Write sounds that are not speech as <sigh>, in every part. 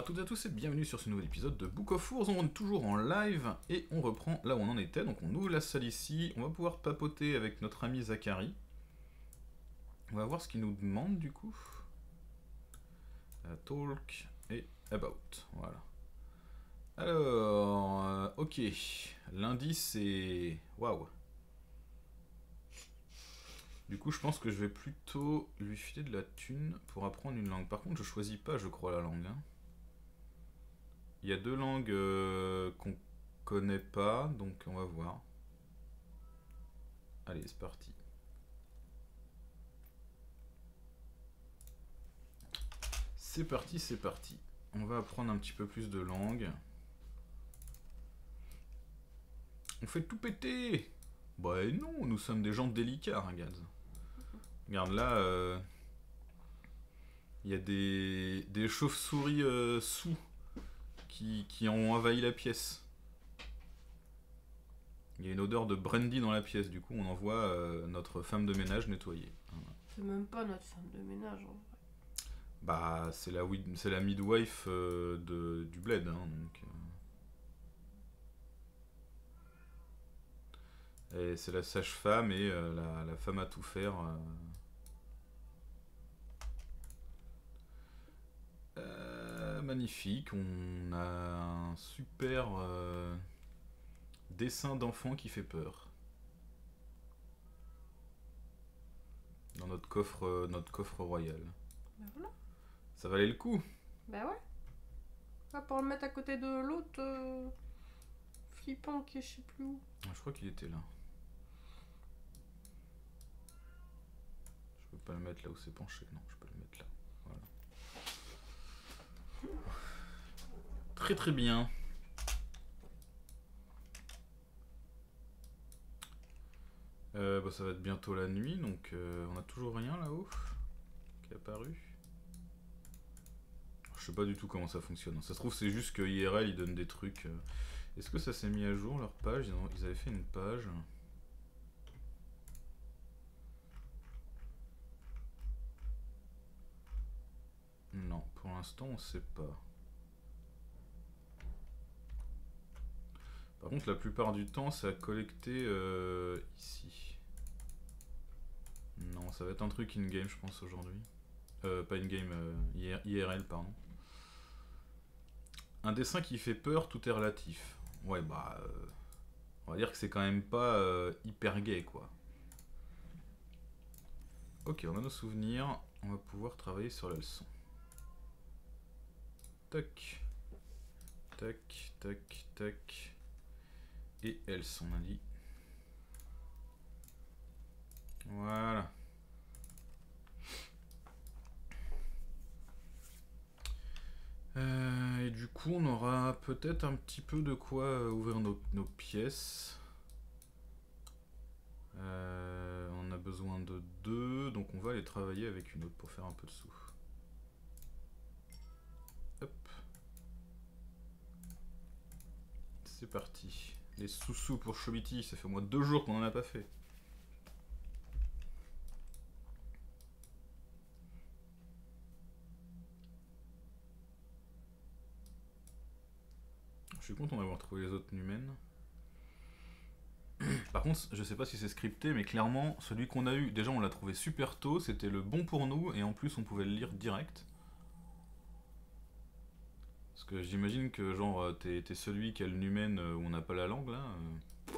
à toutes et à tous et bienvenue sur ce nouvel épisode de Book of Wars. On est toujours en live et on reprend là où on en était. Donc on ouvre la salle ici, on va pouvoir papoter avec notre ami Zachary. On va voir ce qu'il nous demande du coup. Talk et about, voilà. Alors, euh, ok. Lundi c'est... Waouh. Du coup, je pense que je vais plutôt lui filer de la thune pour apprendre une langue. Par contre, je choisis pas, je crois, la langue. hein. Il y a deux langues euh, qu'on connaît pas, donc on va voir. Allez, c'est parti. C'est parti, c'est parti. On va apprendre un petit peu plus de langues. On fait tout péter Bah non, nous sommes des gens délicats, hein, Gaz. Regarde là, euh, il y a des, des chauves-souris euh, sous qui, qui ont envahi la pièce. Il y a une odeur de brandy dans la pièce, du coup on envoie euh, notre femme de ménage nettoyer. Voilà. C'est même pas notre femme de ménage en vrai. Bah c'est la, c'est la midwife euh, de, du bled, hein, donc... euh. Et c'est la sage-femme et euh, la, la femme à tout faire. euh. Magnifique, on a un super euh, dessin d'enfant qui fait peur. Dans notre coffre, euh, notre coffre royal. Ben voilà. Ça valait le coup. Ben ouais. Ah, pour le mettre à côté de l'autre euh, flippant qui est je sais plus où. Ah, Je crois qu'il était là. Je peux pas le mettre là où c'est penché. Non, je peux le mettre là. Très très bien. Euh, bah, ça va être bientôt la nuit, donc euh, on a toujours rien là-haut qui est apparu. Je sais pas du tout comment ça fonctionne. Ça se trouve, c'est juste que IRL ils donnent des trucs. euh, est-ce que ça s'est mis à jour leur page? Ils avaient fait une page. Non, pour l'instant on sait pas. Par contre, la plupart du temps, c'est à collecter euh, ici. Non, ça va être un truc in-game, je pense, aujourd'hui. Euh, pas in-game, euh, IR- IRL, pardon. Un dessin qui fait peur, tout est relatif. Ouais, bah. on va dire que c'est quand même pas hyper gay, quoi. Ok, on a nos souvenirs. On va pouvoir travailler sur la leçon. Tac. Tac, tac, tac. Et on a dit. Voilà. Euh, et du coup, on aura peut-être un petit peu de quoi euh, ouvrir nos, nos pièces. Euh, on a besoin de deux, donc on va aller travailler avec une autre pour faire un peu de sous. Hop. C'est parti. Les sous-sous pour Chobiti, ça fait au moins deux jours qu'on en a pas fait. Je suis content d'avoir trouvé les autres numens. <clears throat> Par contre, je sais pas si c'est scripté, mais clairement, celui qu'on a eu, déjà on l'a trouvé super tôt, c'était le bon pour nous, et en plus on pouvait le lire direct. Parce que j'imagine que genre euh, t'es celui qui a le numen euh, où on n'a pas la langue là. euh.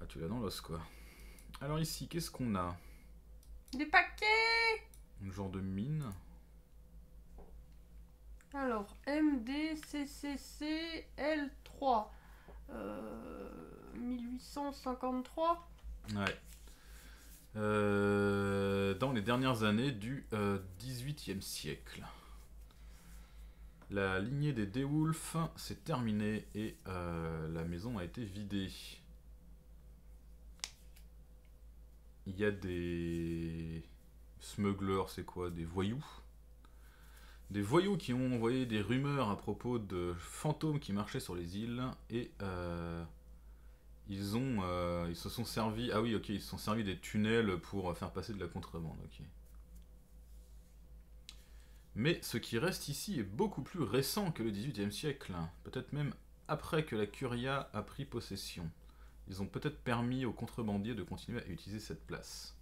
Ah tu l'as dans l'os quoi. Alors ici, qu'est-ce qu'on a? Des paquets Un genre de mine. Alors, MDCCC L3. Euh, 1853. Ouais. Euh, dans les dernières années du euh, 18e siècle. La lignée des Dewolf s'est terminée et euh, la maison a été vidée. Il y a des smugglers, c'est quoi Des voyous? Des voyous qui ont envoyé des rumeurs à propos de fantômes qui marchaient sur les îles et euh, ils ont, euh, ils se sont servis. Ah oui, ok, ils se sont servis des tunnels pour faire passer de la contrebande. Ok. Mais ce qui reste ici est beaucoup plus récent que le XVIIIe siècle, peut-être même après que la curia a pris possession. Ils ont peut-être permis aux contrebandiers de continuer à utiliser cette place.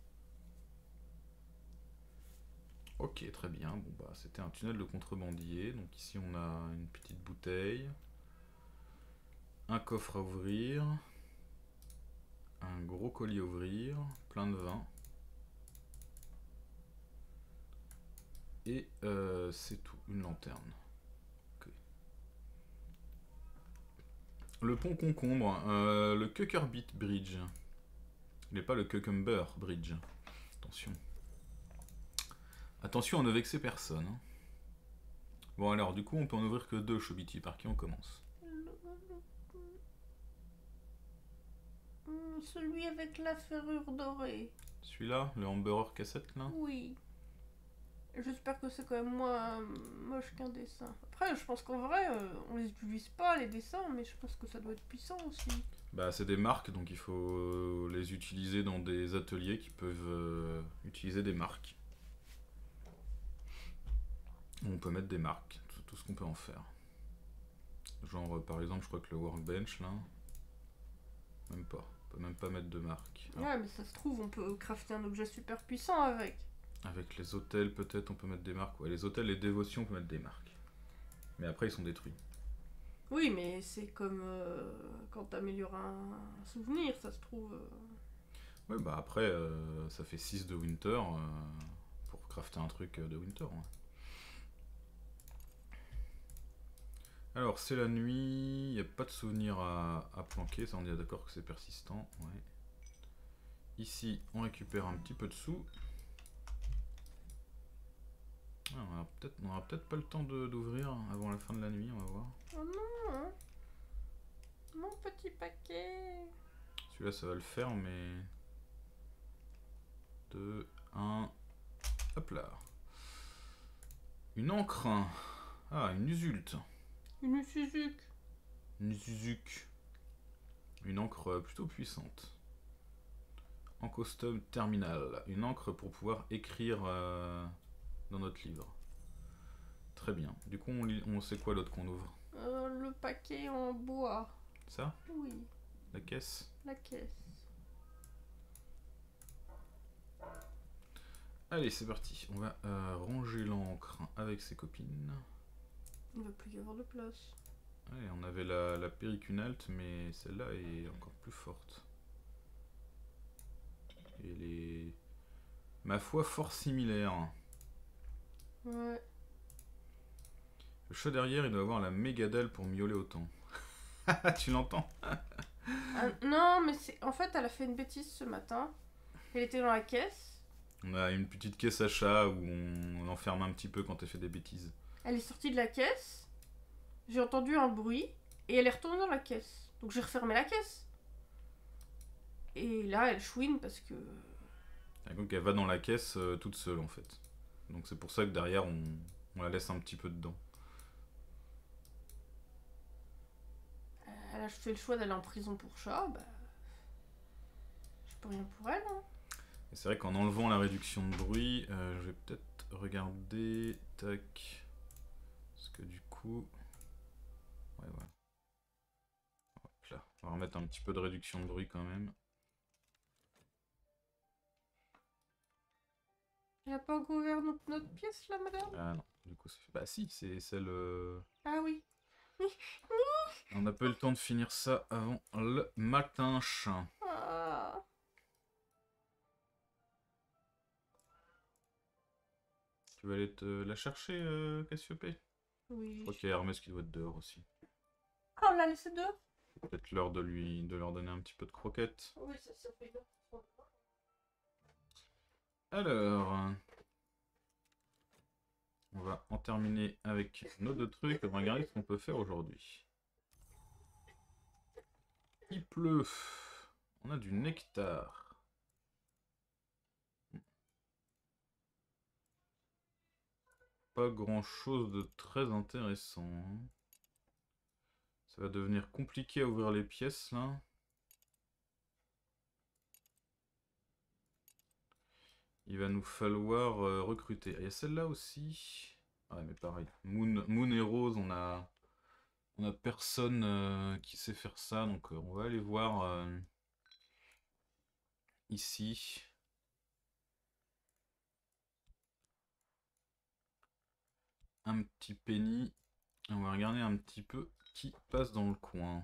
Ok, très bien. Bon bah c'était un tunnel de contrebandier. Donc ici on a une petite bouteille, un coffre à ouvrir, un gros colis à ouvrir, plein de vin. Et euh, c'est tout, une lanterne. Le pont concombre, euh, le Cuckerbit Bridge. Il n'est pas le Cucumber Bridge. Attention. Attention à ne vexer personne. hein. Bon alors, du coup, on peut en ouvrir que deux, Chobiti. Par qui on commence? Celui avec la ferrure dorée. Celui-là, le Hamburger cassette, là? Oui. J'espère que c'est quand même moins moche qu'un dessin. Après, je pense qu'en vrai, euh, on les utilise pas, les dessins, mais je pense que ça doit être puissant aussi. Bah, c'est des marques, donc il faut euh, les utiliser dans des ateliers qui peuvent euh, utiliser des marques. On peut mettre des marques, tout, tout ce qu'on peut en faire. Genre, euh, par exemple, je crois que le workbench, là, même pas. On peut même pas mettre de marque. Alors, Ouais, mais ça se trouve, on peut crafter un objet super puissant avec. Avec les hôtels, peut-être, on peut mettre des marques. Ouais, les hôtels, les dévotions, on peut mettre des marques. Mais après, ils sont détruits. Oui, mais c'est comme euh, quand t'améliores un souvenir, ça se trouve. euh. Ouais, bah après, euh, ça fait 6 de Winter euh, pour crafter un truc de Winter. ouais. Alors, c'est la nuit, il n'y a pas de souvenir à, à planquer, ça on est d'accord que c'est persistant. Ouais. Ici, on récupère un petit peu de sous. On aura peut-être pas le temps de- d'ouvrir avant la fin de la nuit, on va voir. Oh non Mon petit paquet Celui-là, ça va le faire, mais... 2, 1... Hop là. Une encre. Ah, une usulte. Une Suzuki Une Suzuki. Une encre plutôt puissante. En custom terminal. Une encre pour pouvoir écrire euh, dans notre livre. Très bien. Du coup, on, lit- on sait quoi l'autre qu'on ouvre? Euh, Le paquet en bois. Ça? Oui, La caisse? La caisse. Allez, c'est parti. On va euh, ranger l'encre avec ses copines. Il ne va plus y avoir de place. Ouais, on avait la, la péricunalte, mais celle-là est encore plus forte. Et elle est, ma foi, fort similaire. Ouais. Le chat derrière, il doit avoir la méga dalle pour miauler autant. <laughs> tu l'entends? Ah, non, mais c'est. En fait, elle a fait une bêtise ce matin. Elle était dans la caisse. On a une petite caisse à chat où on l'enferme un petit peu quand elle fait des bêtises. Elle est sortie de la caisse. J'ai entendu un bruit. Et elle est retournée dans la caisse. Donc j'ai refermé la caisse. Et là, elle chouine parce que. Donc elle va dans la caisse euh, toute seule en fait. Donc c'est pour ça que derrière on, on la laisse un petit peu dedans. Elle a fait le choix d'aller en prison pour chat. Bah. Je peux rien pour elle. hein. Et c'est vrai qu'en enlevant la réduction de bruit, euh, je vais peut-être regarder. Tac. Parce que du coup. Ouais, voilà. Hop là. On va remettre un petit peu de réduction de bruit quand même. Elle a pas encore ouvert notre, notre pièce là, madame? Ah non, du coup, fait. Bah si, c'est celle. euh, Ah oui. On n'a pas eu le temps de finir ça avant le matin. chat. Ah. Tu vas aller te la chercher, euh, Cassiopée? Je Oui. crois qu'il y a Hermès qui doit être dehors aussi. Ah, on l'a laissé dehors? Peut-être l'heure de lui de leur donner un petit peu de croquettes. Oui, ça, ça fait bien. Alors, on va en terminer avec nos deux trucs. On va regarder ce qu'on peut faire aujourd'hui. Il pleut. On a du nectar. Pas grand chose de très intéressant. hein. Ça va devenir compliqué à ouvrir les pièces là. Il va nous falloir euh, recruter. Ah, Il y a celle-là aussi. Ouais, mais pareil. Moon, Moon et Rose, on a, on a personne euh, qui sait faire ça, donc euh, on va aller voir ici. Un petit penny. On va regarder un petit peu qui passe dans le coin.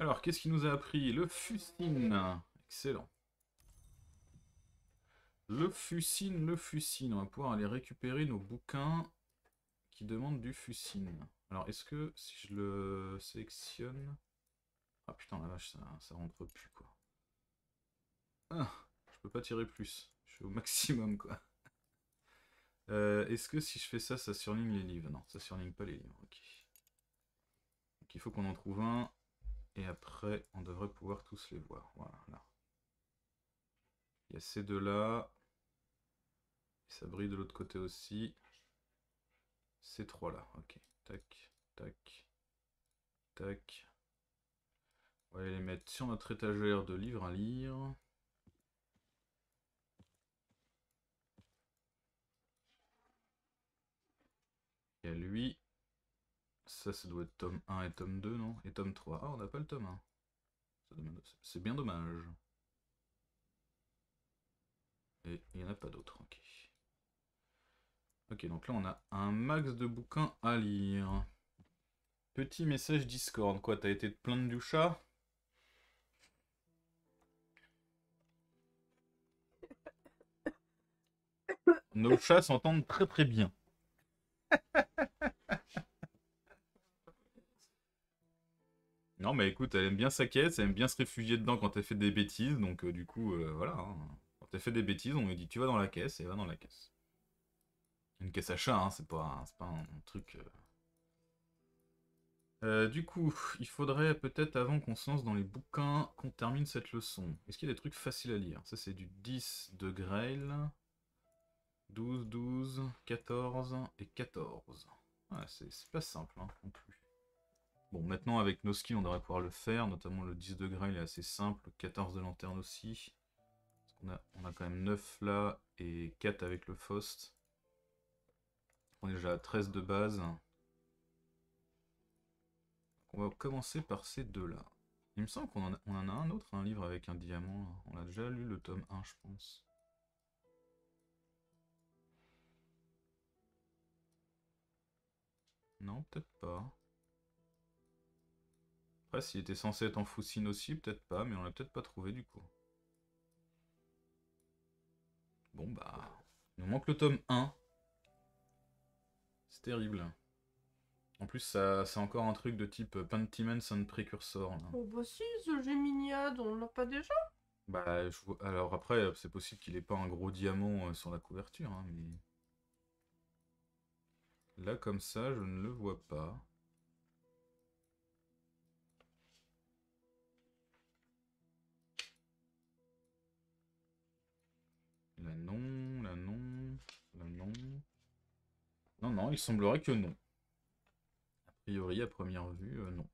Alors, qu'est-ce qu'il nous a appris Le Fusine. Excellent. Le Fusine, le Fusine. On va pouvoir aller récupérer nos bouquins qui demandent du Fusine. Alors, est-ce que si je le sélectionne... Ah putain, la vache, ça, ça rentre plus, quoi. Ah, je peux pas tirer plus. Je suis au maximum, quoi. Euh, est-ce que si je fais ça, ça surligne les livres? Non, ça surligne pas les livres, ok. Donc il faut qu'on en trouve un. Et après, on devrait pouvoir tous les voir. Voilà, là. Il y a ces deux-là. Ça brille de l'autre côté aussi. Ces trois-là, ok. Tac, tac, tac. On va les mettre sur notre étagère de livres à lire. Il y a lui. Ça, ça doit être tome 1 et tome 2, non? Et tome 3. Ah, on n'a pas le tome 1. C'est bien dommage. Et il n'y en a pas d'autres, ok. Ok, donc là on a un max de bouquins à lire. Petit message Discord, quoi, t'as été te plaindre du chat? <laughs> Nos chats s'entendent très très bien. <laughs> non mais écoute, elle aime bien sa caisse, elle aime bien se réfugier dedans quand elle fait des bêtises, donc euh, du coup, euh, voilà. hein. Quand elle fait des bêtises, on lui dit tu vas dans la caisse, et elle va dans la caisse. Une caisse à chat, hein, c'est pas, un, truc... Euh, du coup, il faudrait peut-être avant qu'on se lance dans les bouquins, qu'on termine cette leçon. Est-ce qu'il y a des trucs faciles à lire? Ça c'est du 10 de Grail. 12, 12, 14 et 14. Ouais, c'est c'est pas simple hein, non plus. Bon, maintenant avec nos skills, on devrait pouvoir le faire, notamment le 10 de Grail est assez simple, le 14 de lanterne aussi. Qu'on a, on a quand même 9 là et 4 avec le Faust. On est déjà à 13 de base. On va commencer par ces deux-là. Il me semble qu'on en, a- on en a un autre, un livre avec un diamant. On a déjà lu le tome 1, je pense. Non, peut-être pas. Après, s'il était censé être en Foussine aussi, peut-être pas, mais on l'a peut-être pas trouvé du coup. Bon bah... Il nous manque le tome 1. C'est terrible. En plus, ça, c'est encore un truc de type Pentiments and Precursor. là. Oh bah si, The Geminiade, on l'a pas déjà Bah, je vois- alors après, c'est possible qu'il ait pas un gros diamant euh, sur la couverture, hein, mais... Là, comme ça, je ne le vois pas. Là, non, là, non, là, non. Non, non, il semblerait que non. A priori, à première vue, euh, non.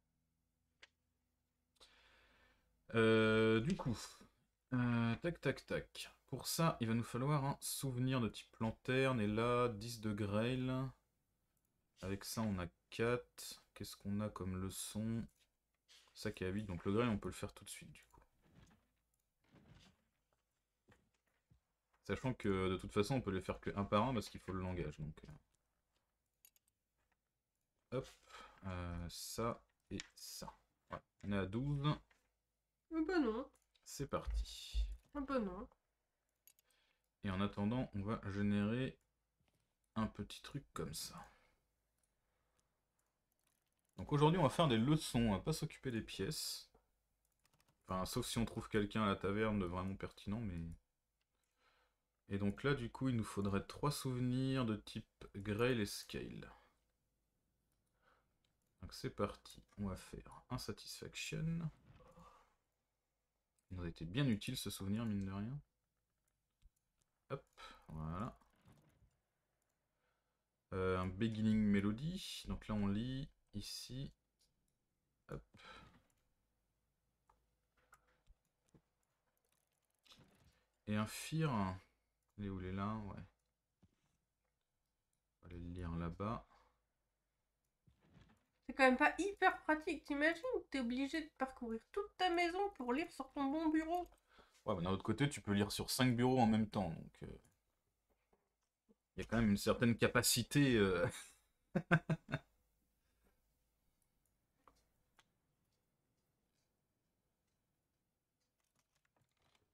Euh, du coup, euh, tac, tac, tac. Pour ça, il va nous falloir un souvenir de type lanterne. Et là, 10 de Grail. Avec ça, on a 4. Qu'est-ce qu'on a comme leçon? Ça qui a 8. Donc le Grail, on peut le faire tout de suite. Sachant que de toute façon, on peut les faire que un par un parce qu'il faut le langage. Donc, euh. Hop. euh, ça et ça. Ouais. On est à 12. Ah bah non, C'est parti. ah bah non. Et en attendant, on va générer un petit truc comme ça. Donc aujourd'hui, on va faire des leçons, on va pas s'occuper des pièces. Enfin, sauf si on trouve quelqu'un à la taverne de vraiment pertinent, mais... Et donc là, du coup, il nous faudrait trois souvenirs de type Grail et Scale. Donc c'est parti, on va faire un Satisfaction. Il nous a été bien utile ce souvenir, mine de rien. Hop, voilà. Euh, un beginning melody. Donc là on lit ici. Hop. Et un fear. Il est où les là Ouais. On va aller le lire là-bas. C'est quand même pas hyper pratique. T'imagines, t'es obligé de parcourir toute ta maison pour lire sur ton bon bureau. Ouais, mais d'un autre côté, tu peux lire sur 5 bureaux en même temps, donc... euh, Il y a quand même une certaine capacité... euh, <laughs>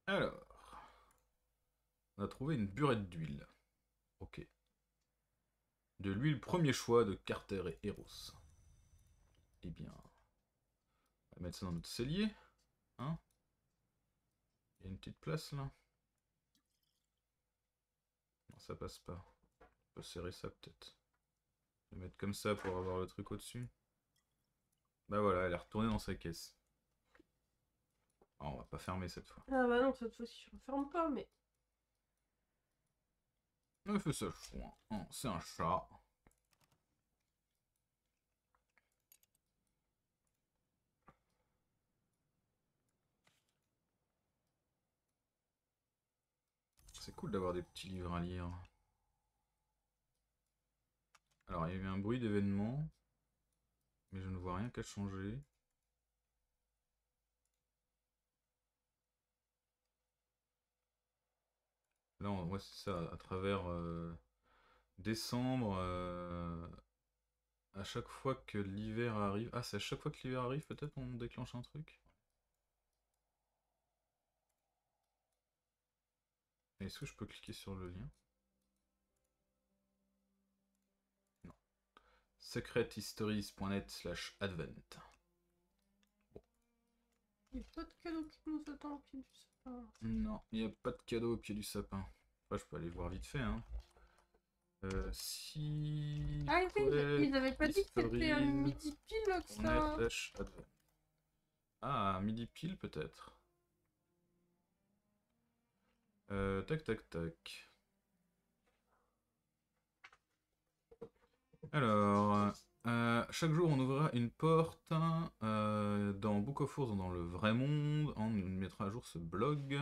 Alors... On a trouvé une burette d'huile. Ok. De l'huile premier choix de Carter et Eros. Eh bien... On va mettre ça dans notre cellier. Hein il y a une petite place là Non, ça passe pas. On peut serrer ça peut-être. Vais mettre comme ça pour avoir le truc au-dessus. Bah voilà, elle est retournée dans sa caisse. Ah, on va pas fermer cette fois. Ah bah non, cette fois-ci je ne ferme pas, mais. Elle fait ça chouin. Hein, c'est un chat. C'est cool d'avoir des petits livres à lire. Alors, il y a eu un bruit d'événement. Mais je ne vois rien qu'à changer. Là, on voit c'est ça, à travers euh, décembre, euh, à chaque fois que l'hiver arrive. Ah, c'est à chaque fois que l'hiver arrive, peut-être on déclenche un truc? Est-ce que je peux cliquer sur le lien? Non. secrethistories.net slash advent. Il n'y a pas de cadeau qui nous attend au pied du sapin? Non, il n'y a pas de cadeau au pied du sapin. Je peux aller voir vite fait, hein. Euh, si... Ah oui, ils avaient pas dit que c'était un midi pile ça. Ah, midi pile peut-être. Euh, tac tac tac. Alors, euh, chaque jour on ouvrira une porte euh, dans Book of Wars, dans le vrai monde. On mettra à jour ce blog.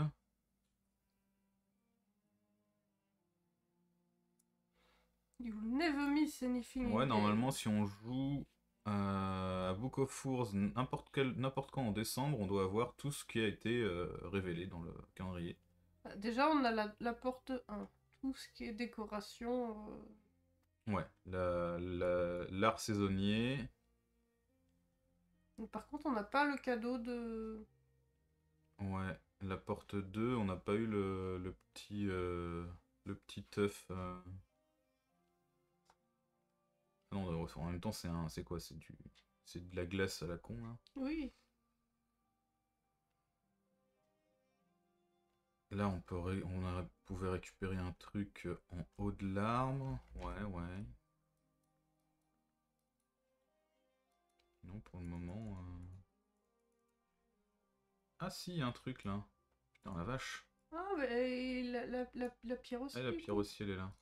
You never miss anything. Ouais, normalement, si on joue euh, à Book of Wars n'importe quel, quand en décembre, on doit avoir tout ce qui a été euh, révélé dans le calendrier. Ah, Déjà, on a la, la porte 1. Tout ce qui est décoration. euh, Ouais, la- la- l'art saisonnier. mais Par contre, on n'a pas le cadeau de. Ouais, la porte 2, on n'a pas eu le, le petit le petit œuf. Euh. Non, en même temps, c'est un, c'est quoi? C'est du, c'est de la glace à la con là. Oui. Là, on peut, ré- on a- pouvait récupérer un truc euh, en haut de l'arbre. Ouais, ouais. Non, pour le moment. euh. Ah si, il y a un truc là. Putain, la vache. Ah, mais la, la, la, la pierre aussi. Ah, la du pierre aussi, elle est là.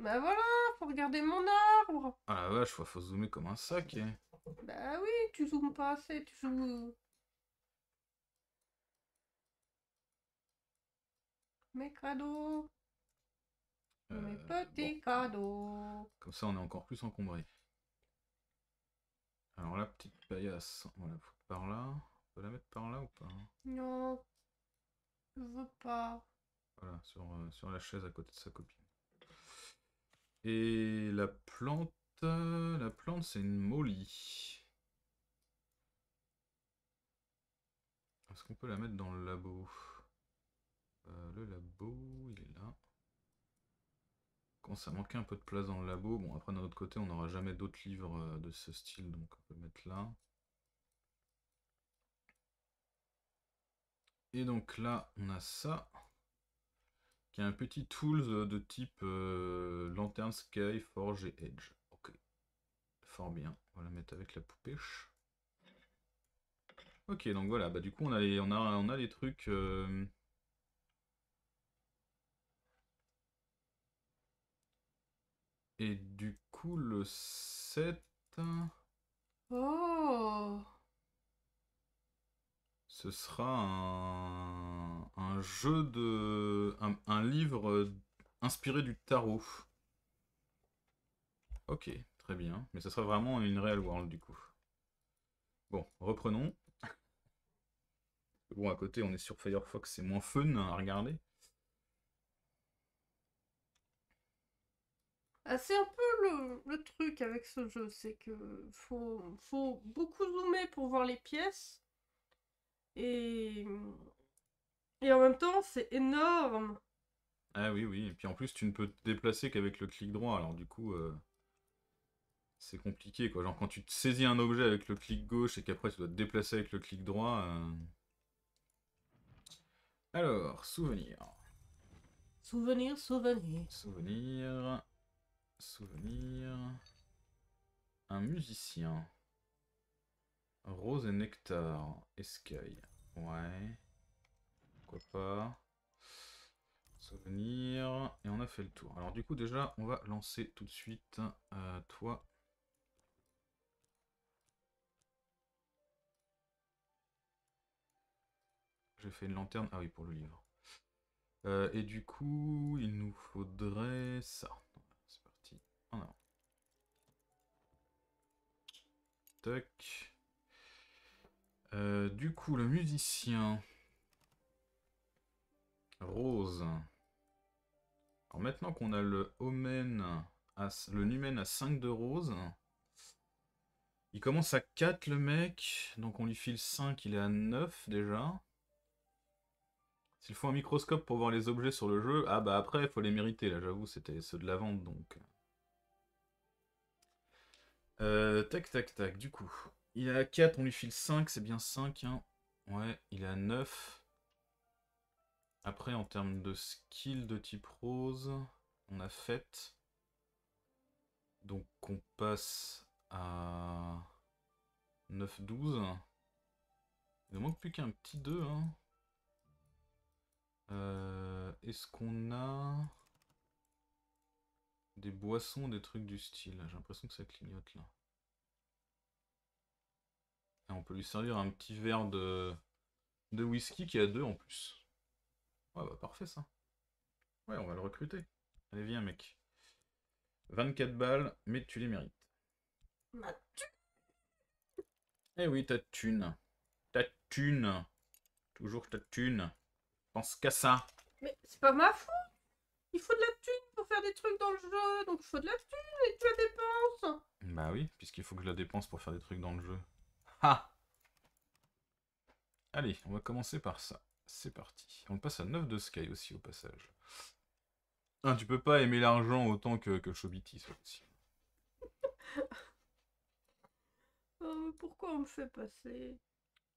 Bah voilà, faut regarder mon arbre. Ah la vache, faut, faut zoomer comme un sac. eh. Bah oui, tu zoomes pas assez, tu zoomes. Mes cadeaux, Euh, mes petits bon. cadeaux. Comme ça, on est encore plus encombré. Alors la petite paillasse, on va la foutre par là. On peut la mettre par là ou pas hein? Non, je veux pas. Voilà, sur, euh, sur la chaise à côté de sa copine. Et la plante, la plante, c'est une molly. Est-ce qu'on peut la mettre dans le labo? Euh, Le labo, il est là. Commence à manquer un peu de place dans le labo. Bon, après, d'un autre côté, on n'aura jamais d'autres livres euh, de ce style, donc on peut le mettre là. Et donc là, on a ça qui est un petit tools euh, de type euh, Lantern Sky, Forge et Edge. Ok. Fort bien. On va la mettre avec la poupèche. Ok, donc voilà, bah du coup on a les, on a, on a les trucs. euh, Et du coup le 7, Oh, ce sera un, jeu de. Un, livre inspiré du tarot. Ok, très bien. Mais ce serait vraiment une real world du coup. Bon, reprenons. Bon, à côté, on est sur Firefox, c'est moins fun à regarder. Ah, c'est un peu le, le truc avec ce jeu, c'est que faut, faut beaucoup zoomer pour voir les pièces. Et, et en même temps, c'est énorme. Ah oui, oui. Et puis en plus, tu ne peux te déplacer qu'avec le clic droit. Alors du coup, euh, c'est compliqué, quoi. Genre quand tu te saisis un objet avec le clic gauche et qu'après tu dois te déplacer avec le clic droit. euh. Alors, souvenir. Souvenir, souvenir. Souvenir. Souvenir. Un musicien. Rose et nectar. Escaille. Ouais. Pourquoi pas. Souvenir. Et on a fait le tour. Alors du coup déjà, on va lancer tout de suite euh, toi. J'ai fait une lanterne. Ah oui, pour le livre. Euh, et du coup, il nous faudrait ça. C'est parti. En avant. Tac. Euh, du coup, le musicien. Rose. Alors maintenant qu'on a le numen à 5 de rose. Il commence à 4 le mec. Donc on lui file 5, il est à 9 déjà. S'il faut un microscope pour voir les objets sur le jeu, ah bah après, il faut les mériter, là, j'avoue, c'était ceux de la vente, donc... Euh, tac, tac, tac, du coup. Il est à 4, on lui file 5, c'est bien 5, hein. Ouais, il est à 9. Après, en termes de skill de type rose, on a fait. Donc, on passe à 9-12. Il ne manque plus qu'un petit 2, hein. Euh, Est-ce qu'on a des boissons, des trucs du style? J'ai l'impression que ça clignote là. On peut lui servir un petit verre de, de whisky qui a deux en plus. Ouais, bah parfait ça. Ouais, on va le recruter. Allez, viens, mec. 24 balles, mais tu les mérites. Ma Eh oui, ta thune. Ta thune. Toujours ta thune. Pense qu'à ça. Mais c'est pas ma faute. Il faut de la thune pour faire des trucs dans le jeu, donc il faut de la thune et tu la dépenses. Bah oui, puisqu'il faut que je la dépense pour faire des trucs dans le jeu. Ha Allez, on va commencer par ça. C'est parti. On passe à 9 de Sky aussi au passage. Ah, tu peux pas aimer l'argent autant que, que Chobiti, ça aussi. <laughs> Oh, mais pourquoi on me fait passer?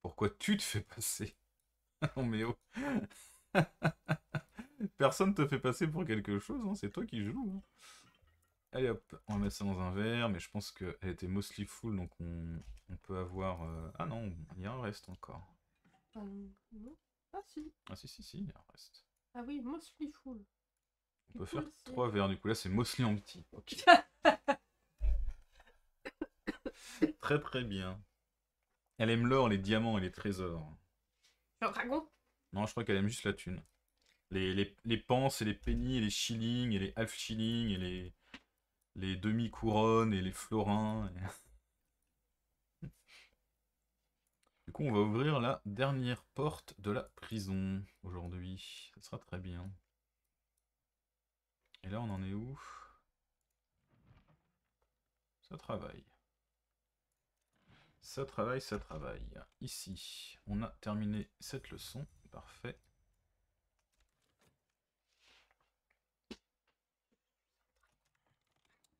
Pourquoi tu te fais passer? <laughs> Non mais oh <laughs> Personne te fait passer pour quelque chose, hein, c'est toi qui joues. hein. Allez hop, on va mettre ça dans un verre, mais je pense qu'elle était mostly full, donc on, on peut avoir... euh, Ah non, il y a un reste encore. Euh, non. Ah si. Ah si si si, il un reste. Ah oui, mostly full. On peut faire trois verres, du coup là c'est mostly en petit. Ok. <laughs> très très bien. Elle aime l'or, les diamants et les trésors. Le dragon? Non, je crois qu'elle aime juste la thune. Les, les, les et les pennies et les shillings et les half shillings et les, les demi-couronnes et les florins. et- Du on va ouvrir la dernière porte de la prison aujourd'hui. Ça sera très bien. Et là, on en est où? Ça travaille. Ça travaille, ça travaille. Ici, on a terminé cette leçon. Parfait.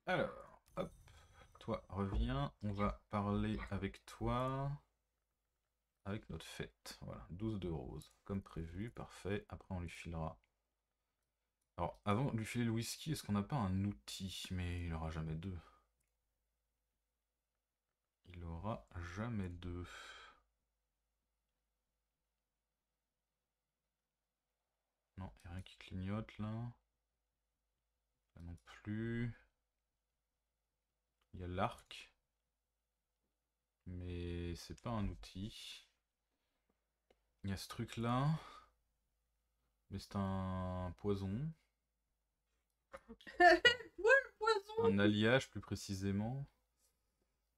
Alors, hop, toi reviens, on va parler avec toi, avec notre fête. Voilà, 12 de rose, comme prévu, parfait. Après, on lui filera. Alors, avant de lui filer le whisky, est-ce qu'on n'a pas un outil? Mais il aura jamais deux. Il aura jamais deux. Non, il n'y a rien qui clignote là. Là non plus. Il y a l'arc. Mais c'est pas un outil. Il y a ce truc là. Mais c'est un poison. <laughs> Poison un alliage plus précisément.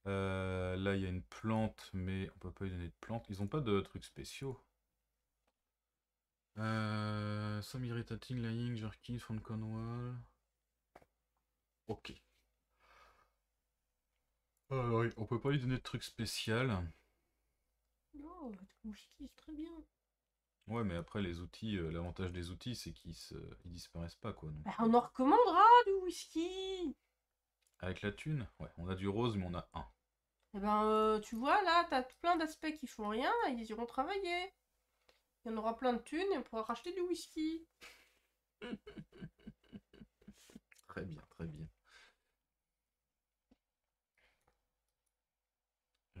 Euh, là, il y a une plante, mais on peut pas lui donner de plante. Ils ont pas de trucs spéciaux. Euh, some irritating lying jerkin from Cornwall. Ok. Alors, on peut pas lui donner de trucs spéciaux. Non, votre whisky, c'est très bien. Ouais, mais après, les outils, euh, l'avantage des outils, c'est qu'ils se... ils disparaissent pas, quoi. donc. Bah, on en recommandera du whisky Avec la thune, ouais, on a du rose, mais on a un. Eh ben, euh, tu vois, là, t'as plein d'aspects qui font rien et ils iront travailler. Il y en aura plein de thunes et on pourra racheter du whisky. <laughs> Très bien, très bien.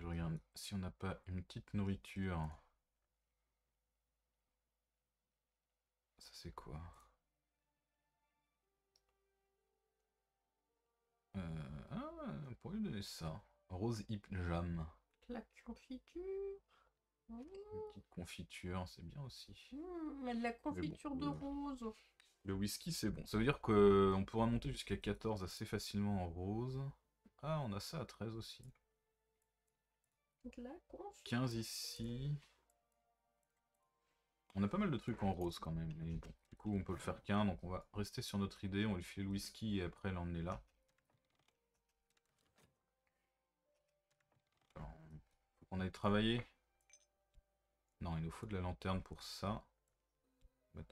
Je regarde si on n'a pas une petite nourriture. Ça c'est quoi? Euh, Ah, on pourrait lui donner ça. Rose hip jam. La confiture. Mmh, Une petite confiture, c'est bien aussi. mmh, mais de la confiture de euh, rose. Le whisky, c'est bon. Ça veut dire qu'on pourra monter jusqu'à 14 assez facilement en rose. Ah, on a ça à 13 aussi. De la confiture. 15 ici. On a pas mal de trucs en rose quand même. Du coup, on peut le faire qu'un. Donc on va rester sur notre idée. On lui filer le whisky et après l'emmener là. Alors, faut qu'on aille travailler. Non, il nous faut de la lanterne pour ça.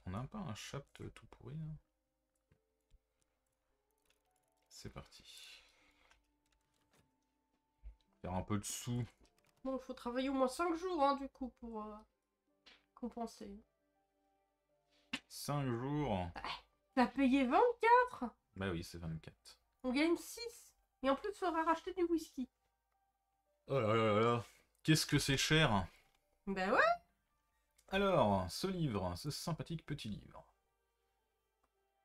On a pas un chapt tout pourri là C'est parti. Faire un peu de sous. Bon, il faut travailler au moins 5 jours, hein, du coup, pour euh, compenser. 5 jours. T'as payé 24 Bah oui, c'est 24. On gagne 6. Et en plus, il faudra racheter du whisky. Oh là là là là. Qu'est-ce que c'est cher Bah ouais Alors, ce livre, ce sympathique petit livre.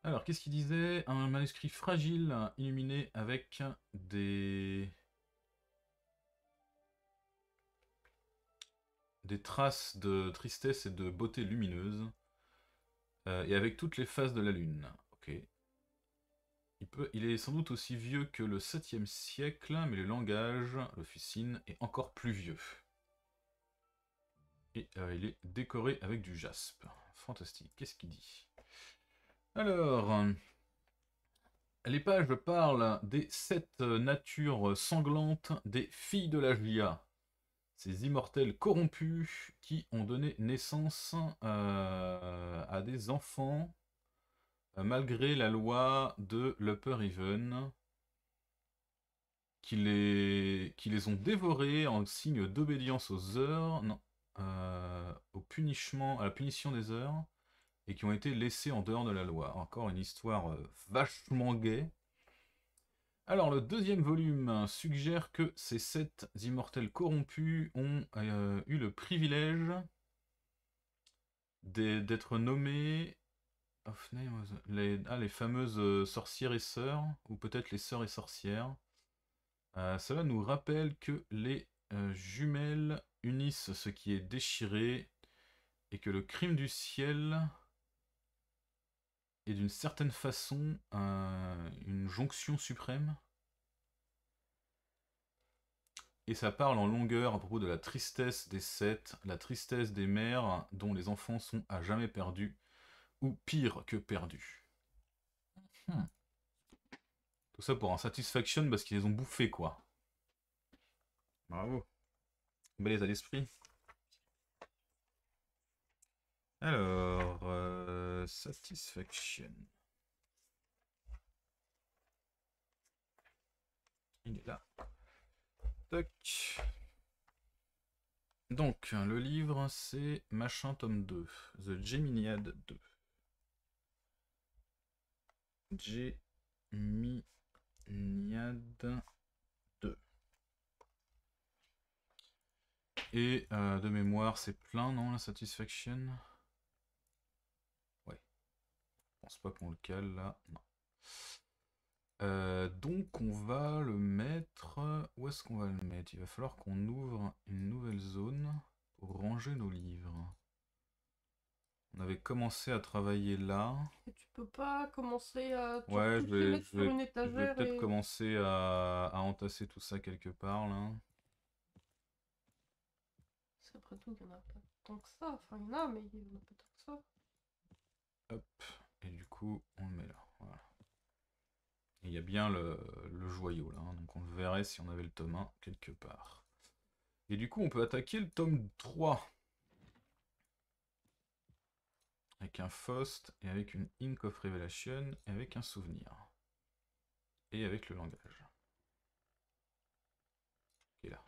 Alors, qu'est-ce qu'il disait? Un manuscrit fragile, illuminé avec des... des traces de tristesse et de beauté lumineuse, euh, et avec toutes les phases de la lune. Ok. Il, est sans doute aussi vieux que le 7e siècle, mais le langage, l'officine, est encore plus vieux. Et euh, il est décoré avec du jaspe. Fantastique. Qu'est-ce qu'il dit? Alors, euh, les pages parlent des sept natures sanglantes des filles de la Jlia. Ces immortels corrompus qui ont donné naissance euh, à des enfants euh, malgré la loi de l'Upper Even qui les, ont dévorés en signe d'obédience aux heures, non, euh, au punissement, à la punition des heures, et qui ont été laissés en dehors de la loi. Encore une histoire vachement gaie. Alors, le deuxième volume suggère que ces sept immortels corrompus ont euh, eu le privilège d'être nommés les, ah, les fameuses euh, sorcières et sœurs, ou peut-être les sœurs et sorcières. Euh, cela nous rappelle que les jumelles unissent ce qui est déchiré et que le crime du ciel est d'une certaine façon un- une jonction suprême. Et ça parle en longueur à propos de la tristesse des sept, la tristesse des mères dont les enfants sont à jamais perdus, ou pire que perdus. Hmm. Tout ça pour un satisfaction parce qu'ils les ont bouffés, quoi. Bravo. Bel état d'esprit. Alors, euh, satisfaction. Il est là. Tac. Donc, le livre, c'est Machin tome 2. The Geminiad 2. Geminiad 2. Et euh, de mémoire, c'est plein, non, la satisfaction Ouais. Je pense pas qu'on le cale là. Non. Euh, donc on va le mettre... Où est-ce qu'on va le mettre? Il va falloir qu'on ouvre une nouvelle zone pour ranger nos livres. On avait commencé à travailler là. Et tu peux pas commencer à tout- Ouais, je vais, mettre je sur vais, une je vais étagère peut-être et... commencer à, à entasser tout ça quelque part là. Parce qu'après tout, il y en a pas tant que ça. Enfin, il y en a, mais il y en a pas tant que ça. Hop. Et du coup, on le met là. Et Il y a bien le, joyau là, hein, donc on le verrait si on avait le tome 1 quelque part. Et du coup, on peut attaquer le tome 3. Avec un Faust, et avec une Ink of Revelation, et avec un souvenir. Et avec le langage. Est là.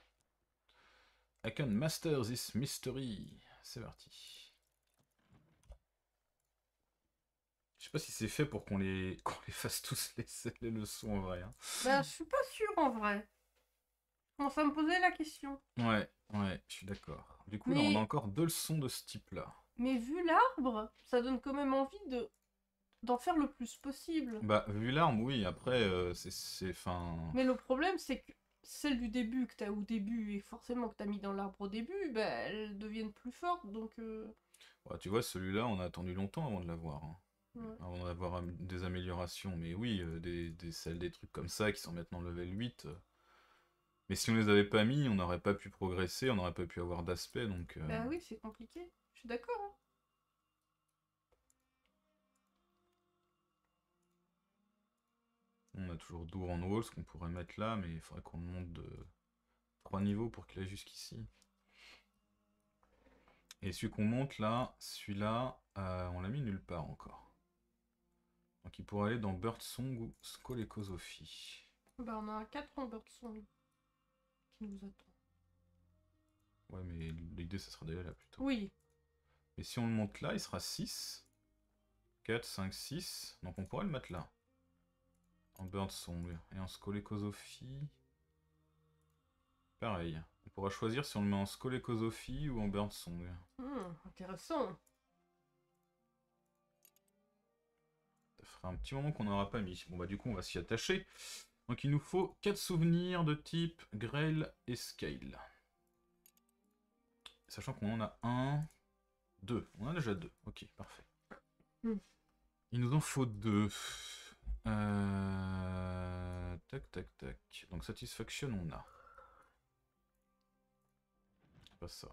I can master this mystery. C'est parti. Je sais pas si c'est fait pour qu'on les, <laughs> qu'on les fasse tous les, les leçons en vrai. hein. Bah, je suis pas sûre en vrai. Je commence à me poser la question. Ouais, ouais, je suis d'accord. Du coup, là, on a encore deux leçons de ce type-là. Mais vu l'arbre, ça donne quand même envie de d'en faire le plus possible. Bah, vu l'arme, oui, après, euh, c'est- c'est. Fin... Mais le problème, c'est que celles du début que t'as au début et forcément que t'as mis dans l'arbre au début, bah, elles deviennent plus fortes. Donc, euh, Ouais, tu vois, celui-là, on a attendu longtemps avant de l'avoir. hein. Ouais. Avant d'avoir am- des améliorations. Mais oui, euh, des, des, celles, des trucs comme ça qui sont maintenant level 8. euh. Mais si on les avait pas mis, on n'aurait pas pu progresser, on n'aurait pas pu avoir d'aspect, donc... euh, Bah oui, c'est compliqué. Je suis d'accord. hein. On a toujours Dour en Walls qu'on pourrait mettre là, mais il faudrait qu'on monte de 3 niveaux pour qu'il aille jusqu'ici. Et celui qu'on monte là, celui-là, on l'a mis nulle part encore. Donc il pourrait aller dans Birdsong ou Skolekosophie. Bah, on a un 4 en Birdsong qui nous attend. Ouais, mais l'idée, ça sera d'aller là plutôt. Oui, Mais si on le monte là, il sera 6. 4, 5, 6. Donc on pourrait le mettre là. En Birdsong. Et en Skolekosophie. Pareil. On pourra choisir si on le met en Skolekosophie ou en Birdsong. Hmm, intéressant. Fera un petit moment qu'on n'aura pas mis. Bon bah du coup on va s'y attacher. Donc il nous faut 4 souvenirs de type Grail et Scale. Sachant qu'on en a un, deux. On en a déjà deux. Ok, parfait. Hmm. Il nous en faut deux. Euh, Tac, tac, tac. Donc Satisfaction on a. Pas ça.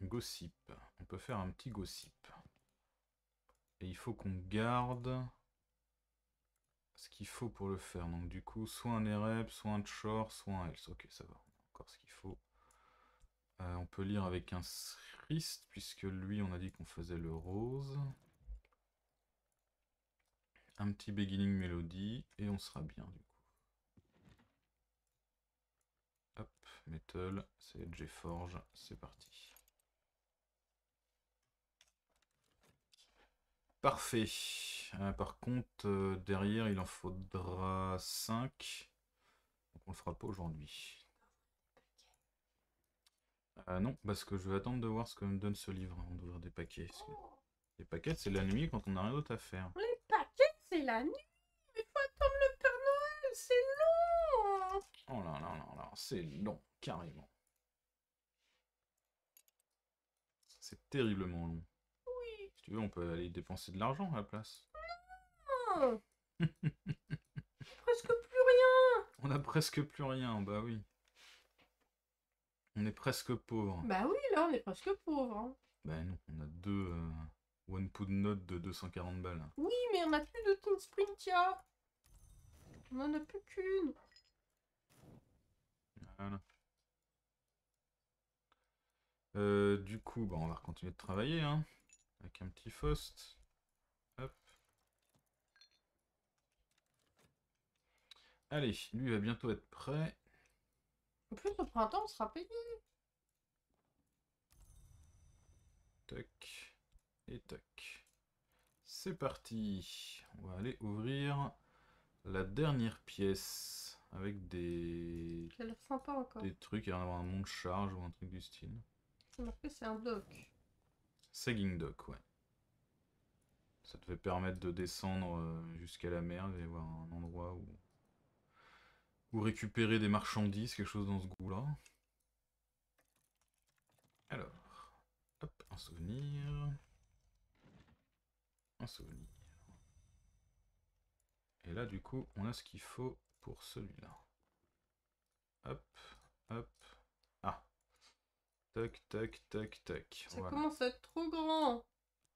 Gossip. On peut faire un petit gossip. Et il faut qu'on garde ce qu'il faut pour le faire. Donc du coup, soit un Ereb, soit un Tchor, soit un Else. Ok, ça va. Encore ce qu'il faut. Euh, on peut lire avec un Srist, puisque lui, on a dit qu'on faisait le rose. Un petit beginning melody, et on sera bien du coup. Hop, metal, c'est Geforge, c'est parti. Parfait. Euh, par contre, euh, derrière, il en faudra 5. Donc on le fera pas aujourd'hui. Euh, non, parce que je vais attendre de voir ce que me donne ce livre avant d'ouvrir des paquets. Les paquets, c'est la nuit quand on n'a rien d'autre à faire. Les paquets, c'est la nuit. Mais faut attendre le Père Noël, c'est long. Oh là là là là, c'est long, carrément. C'est terriblement long. Tu veux, on peut aller dépenser de l'argent à la place. Ah. <laughs> Presque plus rien. On a presque plus rien, bah oui. On est presque pauvre. Bah oui, là, on est presque pauvre. hein. Bah non, on a deux euh, One Pound Note de 240 balles. Oui, mais on a plus de Teen Sprintia. On en a plus qu'une. Voilà. Euh, du coup, bah, on va continuer de travailler, hein, avec un petit Faust. Hop. Allez, lui va bientôt être prêt. En plus, au printemps, on sera payé. Tac. Et tac. C'est parti. On va aller ouvrir la dernière pièce avec des, a sympa encore. des trucs. Il y avoir un monde charge ou un truc du style. C'est marqué, c'est un doc. Sagging Dock, ouais. Ça devait permettre de descendre euh, jusqu'à la mer, y avoir un endroit où... où récupérer des marchandises, quelque chose dans ce goût-là. Alors, hop, un souvenir. Un souvenir. Et là, du coup, on a ce qu'il faut pour celui-là. Hop, hop. Tac, tac, tac, tac. Ça commence à être trop grand.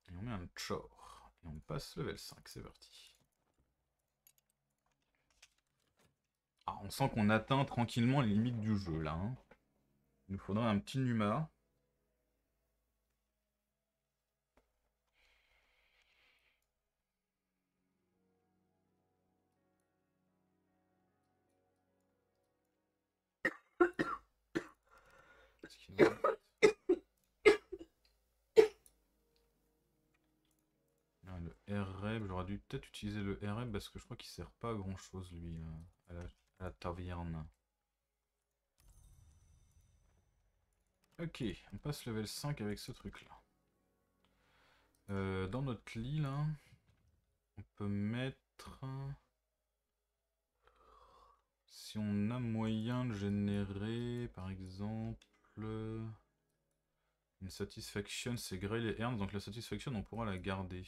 Et on met un chor. Et on passe level 5, c'est parti. Ah, on sent qu'on atteint tranquillement les limites du jeu, là. Hein. Il nous faudrait un petit Numa. J'aurais dû peut-être utiliser le RREB parce que je crois qu'il sert pas à grand chose lui à la, à la taverne. Ok, on passe level 5 avec ce truc là. Euh, dans notre lit là, on peut mettre... Si on a moyen de générer par exemple une satisfaction, c'est Grey et Ernst, donc la satisfaction on pourra la garder.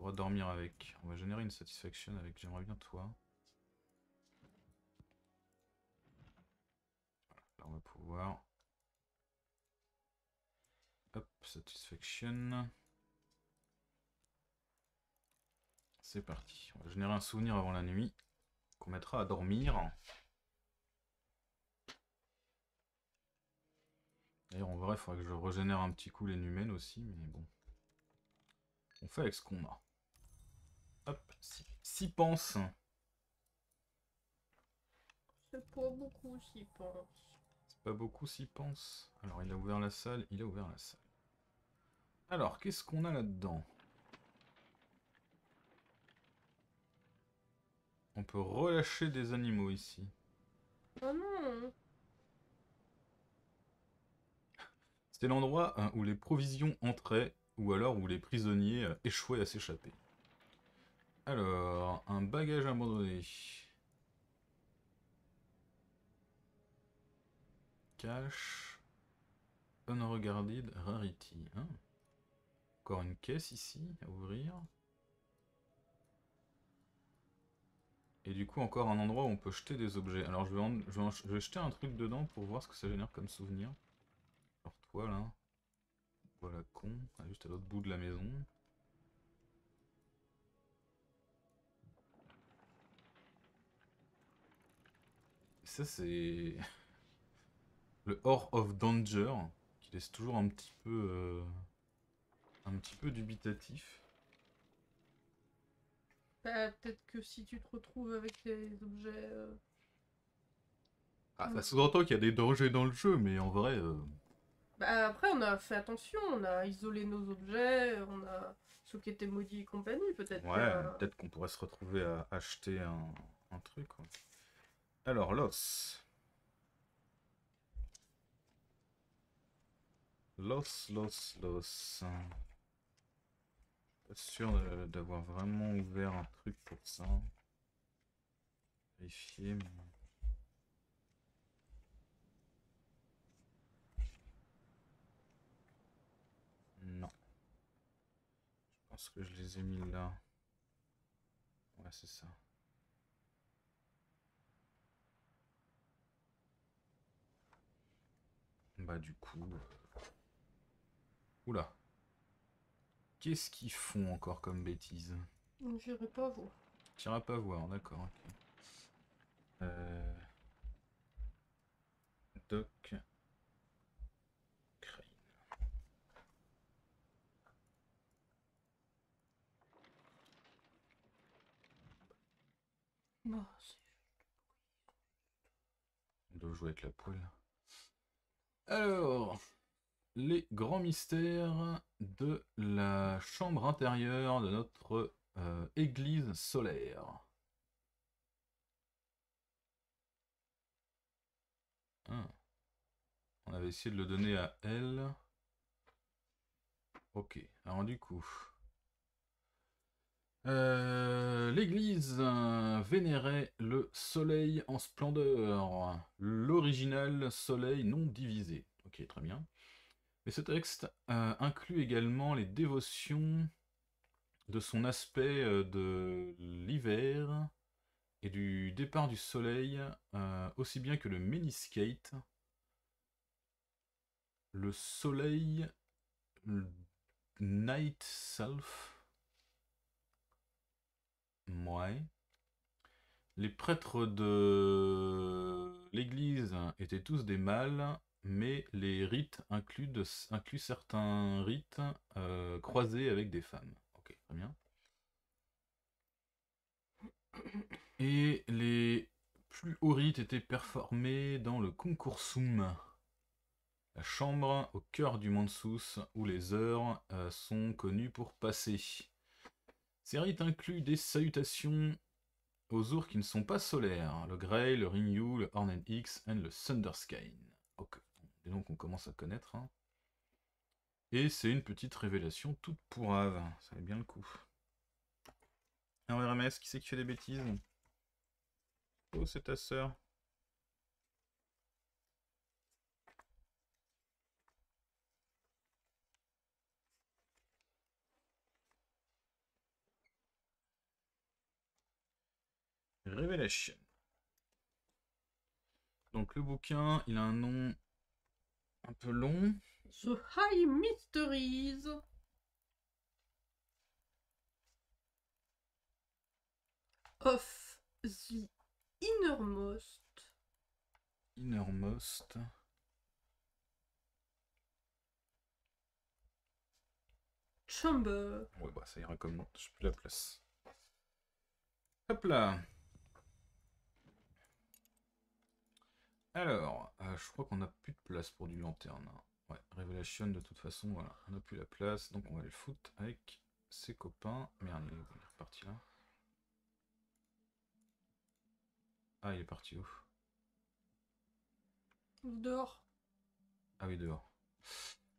Pourra dormir avec. On va générer une satisfaction avec, j'aimerais bien toi. là on va pouvoir Hop, satisfaction. C'est parti. On va générer un souvenir avant la nuit qu'on mettra à dormir. D'ailleurs, en vrai, il faudrait que je régénère un petit coup les numènes aussi, mais bon. On fait avec ce qu'on a. Hop, 6 pense. C'est pas beaucoup, s'y pense. C'est pas beaucoup, s'y pense. Alors, il a ouvert la salle, il a ouvert la salle. Alors, qu'est-ce qu'on a là-dedans? On peut relâcher des animaux ici. Oh non C'était l'endroit hein, où les provisions entraient, ou alors où les prisonniers euh, échouaient à s'échapper. Alors, un bagage abandonné. Cache. Unregarded Rarity. Hein encore une caisse ici à ouvrir. Et du coup encore un endroit où on peut jeter des objets. Alors je vais, je, vais jeter un truc dedans pour voir ce que ça génère comme souvenir. Alors toi là. Voilà con, ah, juste à l'autre bout de la maison. Ça c'est <laughs> le Hors of Danger qui laisse toujours un petit peu euh, un petit peu dubitatif. Bah, peut-être que si tu te retrouves avec les objets. Euh, ah, ça sous-entend qu'il y a des dangers dans le jeu, mais en vrai. Euh, bah, après, on a fait attention, on a isolé nos objets, on a ceux qui étaient maudits et compagnie, peut-être. Ouais, peut-être qu'on pourrait se retrouver à acheter un, un truc. Alors, l'os. L'os, l'os, l'os. Pas sûr d'avoir vraiment ouvert un truc pour ça. Vérifier. Non. Je pense que je les ai mis là. Ouais, c'est ça. Bah du coup... Euh, oula. Qu'est-ce qu'ils font encore comme bêtises? J'irai pas voir. T'iras pas voir, d'accord. Euh... Doc. Crane. On doit jouer avec la poêle. Alors, les grands mystères de la chambre intérieure de notre euh, église solaire. Ah. On avait essayé de le donner à elle. Ok, alors du coup... Euh, l'église vénérait le soleil en splendeur, l'original soleil non divisé. Ok, très bien. Mais ce texte euh, inclut également les dévotions de son aspect euh, de l'hiver et du départ du soleil, euh, aussi bien que le mini-skate. Le soleil, le night self. Les prêtres de l'église étaient tous des mâles, mais les rites incluent, certains rites euh, croisés avec des femmes. Et les plus hauts rites étaient performés dans le Concursum, la chambre au cœur du Mansus où les heures euh, sont connues pour passer. Ces rites incluent des salutations aux ours qui ne sont pas solaires, le Grey, le Rinyu, le Hornet X et le Thundersky. Ok, des noms qu'on commence à connaître. Hein. Et c'est une petite révélation toute pourrave, ça va bien le coup. Alors RMS, qui c'est qui fait des bêtises? Oh, c'est ta sœur. Révélation. Donc le bouquin, il a un nom un peu long. The High Mysteries. Of the Innermost. Innermost. Chamber. Ouais, bah ça ira comme je plus la place. Hop là. Alors, euh, je crois qu'on n'a plus de place pour du lanterne. Hein. Ouais, Revelation de toute façon, voilà, on n'a plus la place, donc on va le foutre avec ses copains. Merde, il est reparti là. Ah, il est parti où? Dehors. Ah oui, dehors.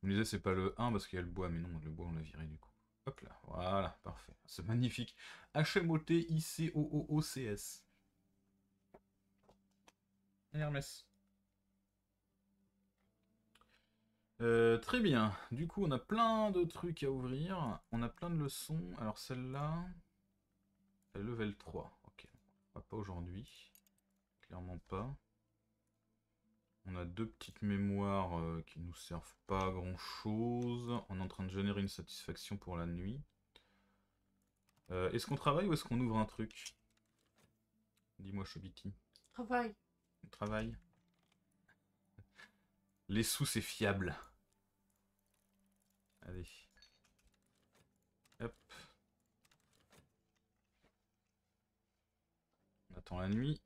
Vous me disiez, c'est pas le 1 parce qu'il y a le bois, mais non, le bois on l'a viré du coup. Hop là, voilà, parfait. C'est magnifique. HMOT ICOOOCS. Hermès. Euh, très bien. Du coup, on a plein de trucs à ouvrir. On a plein de leçons. Alors celle-là, elle level 3. Ok. Pas aujourd'hui. Clairement pas. On a deux petites mémoires euh, qui nous servent pas à grand chose. On est en train de générer une satisfaction pour la nuit. Euh, est-ce qu'on travaille ou est-ce qu'on ouvre un truc? Dis-moi, Chobiti. Travail. On travaille. Les sous, c'est fiable. Allez. Hop. On attend la nuit.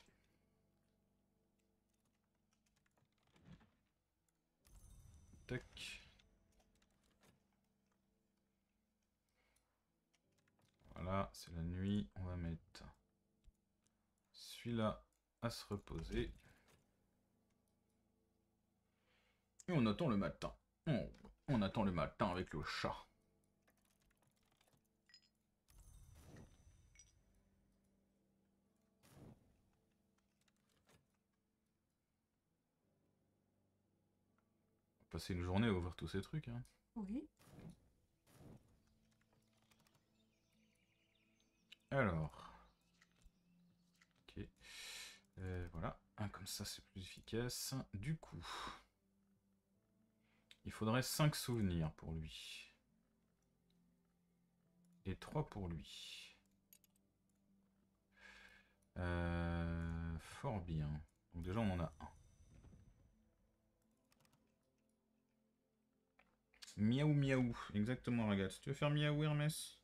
Voilà, c'est la nuit. On va mettre celui-là à se reposer. Et on attend le matin. On, attend le matin avec le chat. passer une journée à ouvrir tous ces trucs. Hein. Oui. Alors. Ok. Euh, voilà. comme ça, c'est plus efficace. Du coup. Il faudrait 5 souvenirs pour lui. Et 3 pour lui. Euh, fort bien. Donc déjà on en a un. Miaou miaou. Exactement regarde. Tu veux faire miaou Hermès?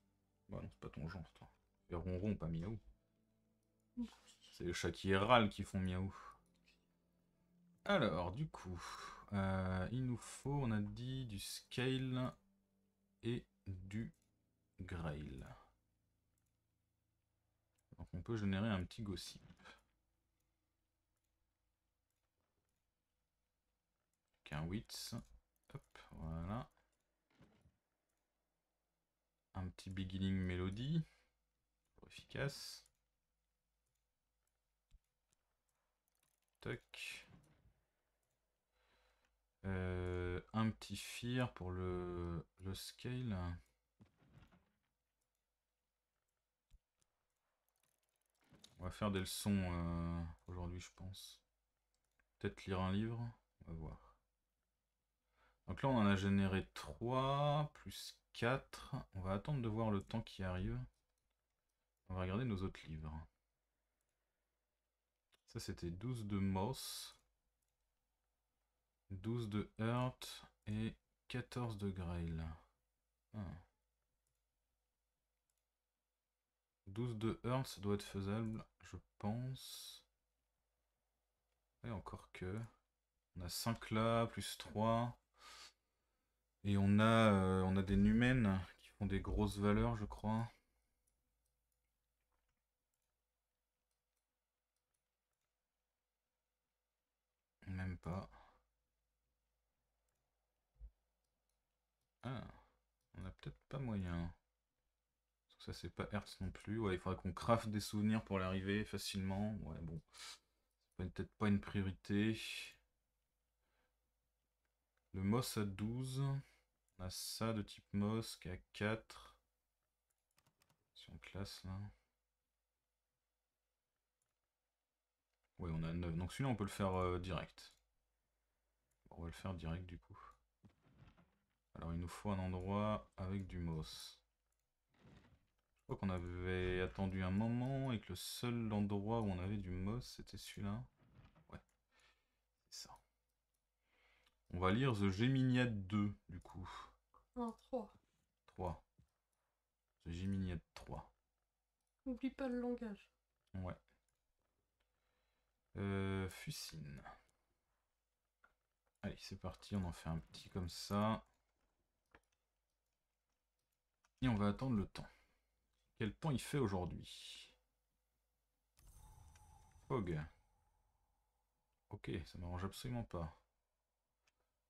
Bah non, c'est pas ton genre toi. Faire ronron, pas miaou. C'est le chat qui râle qui font miaou. Alors, du coup, euh, il nous faut, on a dit, du scale et du grail. Donc on peut générer un petit gossip. Qu'un wits. Hop, voilà. Un petit beginning mélodie. Efficace. Tac. Euh, un petit fear pour le, scale. On va faire des leçons euh, aujourd'hui, je pense. Peut-être lire un livre. On va voir. Donc là, on en a généré 3, plus 4. On va attendre de voir le temps qui arrive. On va regarder nos autres livres. Ça, c'était 12 de Moss. 12 de Earth et 14 de Grail. 12 ah. de Earth, ça doit être faisable, je pense. Et encore que. On a 5 là, plus 3. Et on a, euh, on a des numènes qui font des grosses valeurs, je crois. Même pas. Ah, on a peut-être pas moyen. Ça, c'est pas Hertz non plus. Ouais, il faudrait qu'on craft des souvenirs pour l'arriver facilement. Ouais, bon. C'est peut-être pas une priorité. Le Moss à 12. On a ça de type Moss qui est à 4. Si on classe là. Ouais, on a 9. Donc celui-là, on peut le faire euh, direct. on va le faire direct du coup. Alors il nous faut un endroit avec du moss. Je crois qu'on avait attendu un moment et que le seul endroit où on avait du moss, c'était celui-là. Ouais, c'est ça. On va lire The Geminiad 2, du coup. Non, 3. 3. The Geminiad 3. N'oublie pas le langage. Ouais. Euh, Fucine. Allez, c'est parti, on en fait un petit comme ça. Et on va attendre le temps. Quel temps il fait aujourd'hui? Fog. Ok, ça m'arrange absolument pas.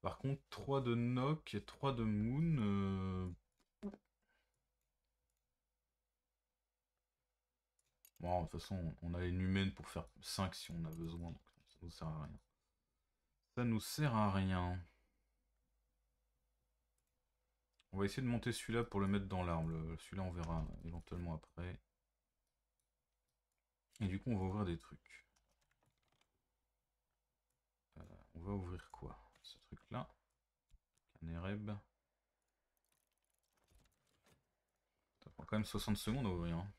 Par contre, 3 de Nock et 3 de Moon. Euh, bon, de toute façon, on a une humaine pour faire 5 si on a besoin, donc ça nous sert à rien. Ça nous sert à rien. On va essayer de monter celui-là pour le mettre dans l'arbre. Celui-là, on verra éventuellement après. Et du coup, on va ouvrir des trucs. Euh, on va ouvrir quoi Ce truc-là? Canereb. Ça prend quand même 60 secondes à ouvrir. Hein.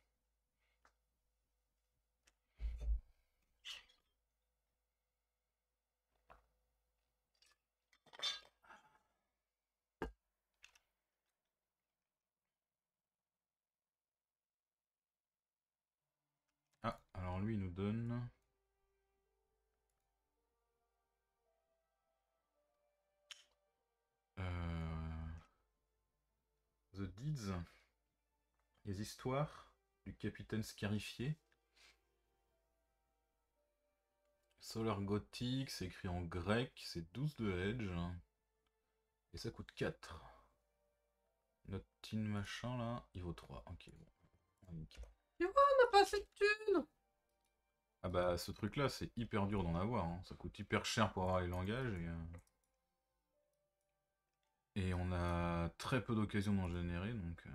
Lui, il nous donne... Euh, The Deeds, les histoires du capitaine scarifié. Solar Gothic, c'est écrit en grec, c'est 12 de Edge. Et ça coûte 4. Notre tin machin là, il vaut 3. Ok, bon. on n'a pas assez de thunes ah bah ce truc là c'est hyper dur d'en avoir, hein. ça coûte hyper cher pour avoir les langages et, euh, on a très peu d'occasions d'en générer donc... Euh,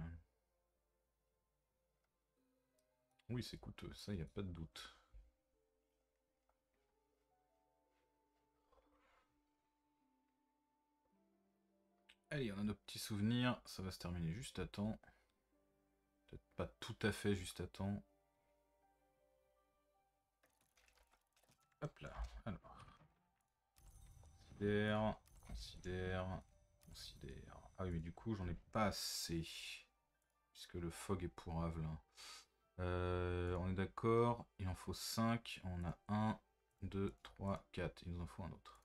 oui c'est coûteux, ça y a pas de doute. Allez, on a nos petits souvenirs, ça va se terminer juste à temps. Peut-être pas tout à fait juste à temps. Hop là, alors. Considère, considère, considère. Ah oui, mais du coup, j'en ai pas assez. Puisque le fog est pourrave là. Euh, on est d'accord, il en faut 5. On a 1, 2, 3, 4. Il nous en faut un autre.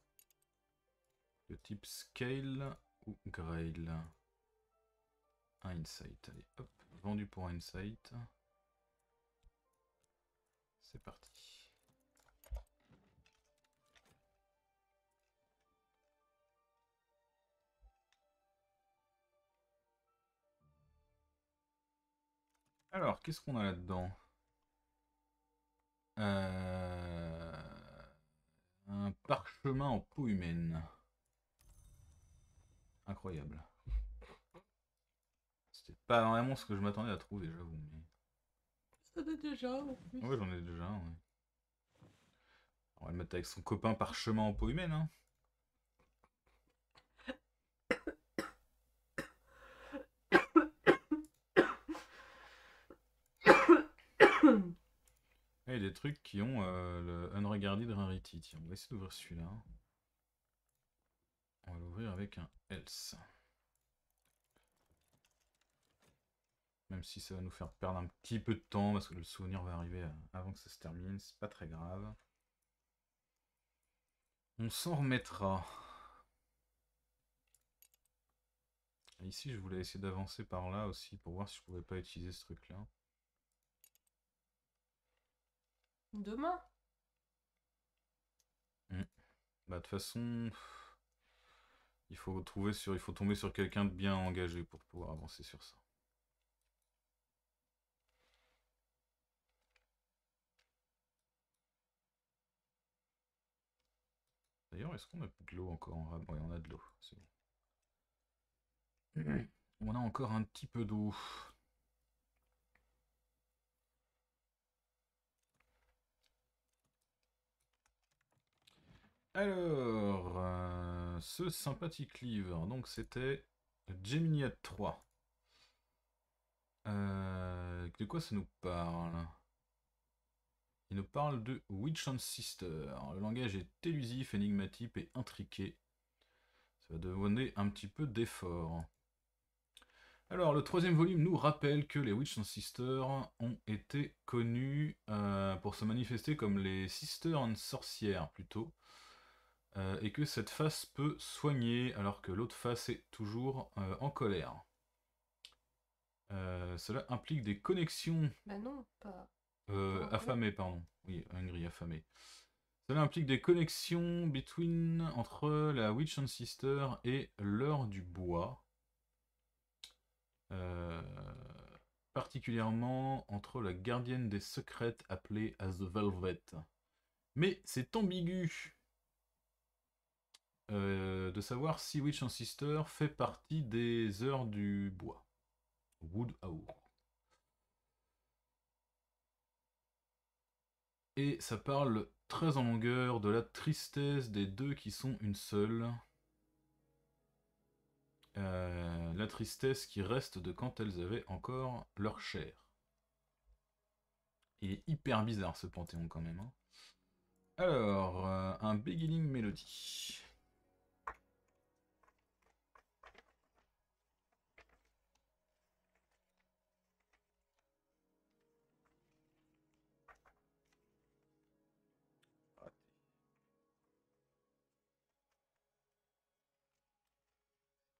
De type scale ou grail. Un insight. Allez, hop, vendu pour insight. C'est parti. Alors, qu'est-ce qu'on a là-dedans? Euh, Un parchemin en peau humaine. Incroyable. C'était pas vraiment ce que je m'attendais à trouver, j'avoue. Ça a déjà, en plus. Ouais, j'en ai déjà un, ouais. On va le mettre avec son copain parchemin en peau humaine, hein. Et des trucs qui ont euh, le Unregarded Rarity. Tiens, on va essayer d'ouvrir celui-là. On va l'ouvrir avec un Else. Même si ça va nous faire perdre un petit peu de temps, parce que le souvenir va arriver euh, avant que ça se termine, c'est pas très grave. On s'en remettra. Ici, je voulais essayer d'avancer par là aussi pour voir si je pouvais pas utiliser ce truc-là. Demain Bah de toute façon, il faut trouver sur, il faut tomber sur quelqu'un de bien engagé pour pouvoir avancer sur ça. D'ailleurs, est-ce qu'on a de l'eau encore en rame Oui, on a de l'eau, c'est bon. On a encore un petit peu d'eau. Alors, euh, ce sympathique livre, donc c'était Geminiad 3. Euh, de quoi ça nous parle? Il nous parle de Witch and Sister. Le langage est élusif, énigmatique et intriqué. Ça va demander un petit peu d'effort. Alors, le troisième volume nous rappelle que les Witch and Sisters ont été connus euh, pour se manifester comme les Sisters and Sorcières, plutôt. Euh, et que cette face peut soigner alors que l'autre face est toujours euh, en colère. Euh, cela implique des connexions... Bah non, pas... Euh, affamées, pardon. Oui, hungry, affamé. Cela implique des connexions between, entre la Witch and Sister et l'heure du bois. Particulièrement entre la gardienne des secrets appelée as the Velvet. Mais c'est ambigu de savoir si Witch and Sister fait partie des heures du bois. Wood Hour. Et ça parle très en longueur de la tristesse des deux qui sont une seule. Euh, la tristesse qui reste de quand elles avaient encore leur chair. Il est hyper bizarre ce panthéon quand même. hein. Alors, euh, un beginning melody.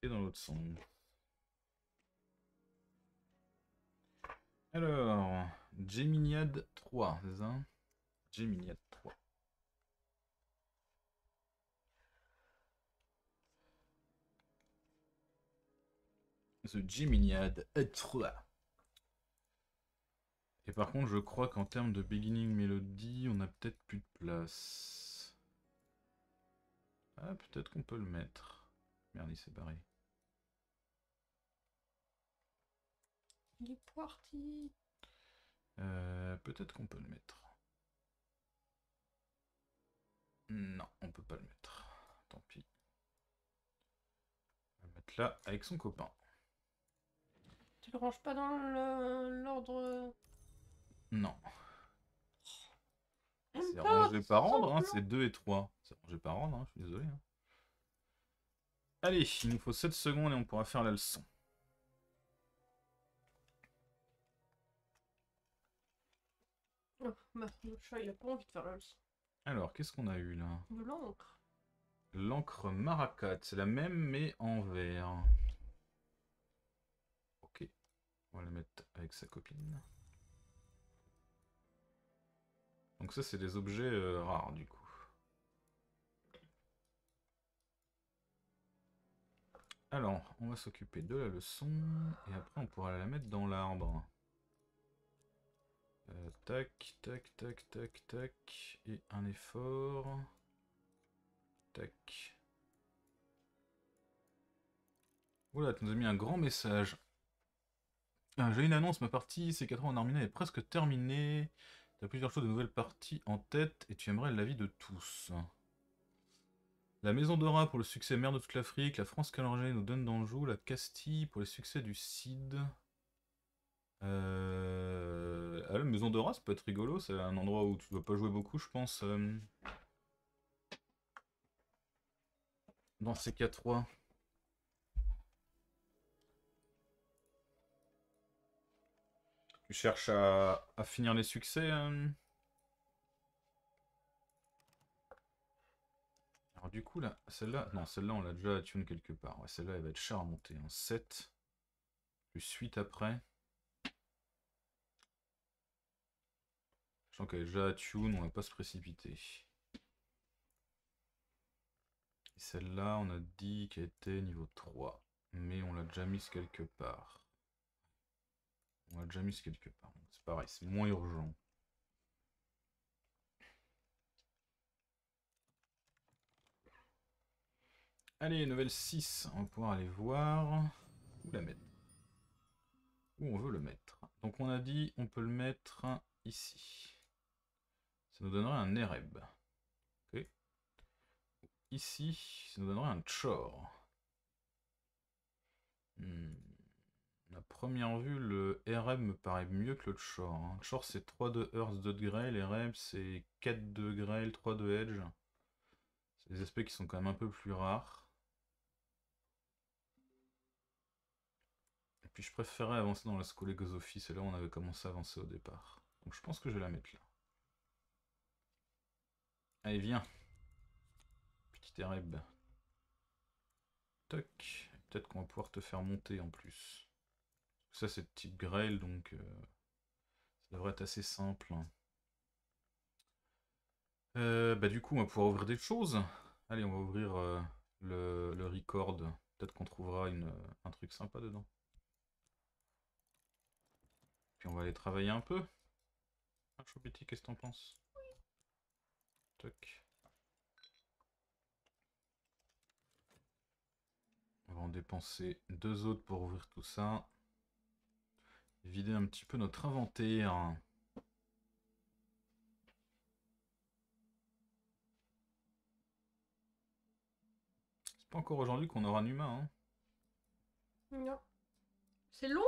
Et dans l'autre sens. Alors, Geminiad 3, c'est ça? Geminiad 3. The Geminiad 3. Et par contre, je crois qu'en termes de beginning melody, on a peut-être plus de place. Ah, peut-être qu'on peut le mettre. Merde, il s'est barré. Il est parti. Euh, peut-être qu'on peut le mettre. Non, on peut pas le mettre. Tant pis. On va le mettre là avec son copain. Tu le ranges pas dans l'ordre... Non, Même c'est rangé par ordre, hein, c'est 2 et 3. C'est rangé par ordre, hein, je suis désolé. hein. Allez, il nous faut 7 secondes et on pourra faire la leçon. Bah, le chat, il a pas envie de faire la leçon. Alors, qu'est-ce qu'on a eu là? De l'encre. L'encre Maracat, c'est la même mais en vert. Ok, on va la mettre avec sa copine. Donc ça c'est des objets euh, rares du coup. Alors, on va s'occuper de la leçon et après on pourra la mettre dans l'arbre. Euh, tac, tac, tac, tac, tac. Et un effort. Tac. Oula, tu nous as mis un grand message. Ah, J'ai une annonce, ma partie C4 en Armina est presque terminée. Tu as plusieurs choses de nouvelles parties en tête et tu aimerais l'avis de tous. La Maison d'Ora pour le succès mère de toute l'Afrique, la France Calangé nous donne d'Anjou, la Castille pour les succès du Cid. Euh... Ah, la Maison d'Ora, ça peut être rigolo, c'est un endroit où tu dois pas jouer beaucoup, je pense. euh, Dans CK3. Tu cherches à, finir les succès euh Alors du coup là, celle-là, non celle-là on l'a déjà tune quelque part. Ouais, celle-là elle va être chère à monter. En 7, plus 8 après. Sachant qu'elle est déjà à tune, on va pas se précipiter. Celle-là on a dit qu'elle était niveau 3. Mais on l'a déjà mise quelque part. On l'a déjà mise quelque part. C'est pareil, c'est moins urgent. Allez, nouvelle 6, on va pouvoir aller voir où la mettre. Où on veut le mettre. Donc on a dit on peut le mettre ici. Nous donnerait un Ereb. Ici, ça nous donnerait un Chor. Hmm. À première vue, le Ereb me paraît mieux que le Chor. hein. Chor c'est 3 de Earth, 2 de Grail, l'Ereb c'est 4 de Grail, 3 de Edge. C'est des aspects qui sont quand même un peu plus rares. Et puis je préférais avancer dans la scolégosophie, c'est là où on avait commencé à avancer au départ. Donc je pense que je vais la mettre là. Allez, viens. Petit Ereb. Toc. Peut-être qu'on va pouvoir te faire monter en plus. Ça c'est de type grêle, donc euh, ça devrait être assez simple. Euh, bah du coup, on va pouvoir ouvrir des choses. Allez, on va ouvrir euh, le, record. Peut-être qu'on trouvera une, un truc sympa dedans. Puis on va aller travailler un peu. Ah, qu'est-ce que t'en penses? On va en dépenser deux autres pour ouvrir tout ça. Vider un petit peu notre inventaire. C'est pas encore aujourd'hui qu'on aura un humain. Hein. Non. C'est long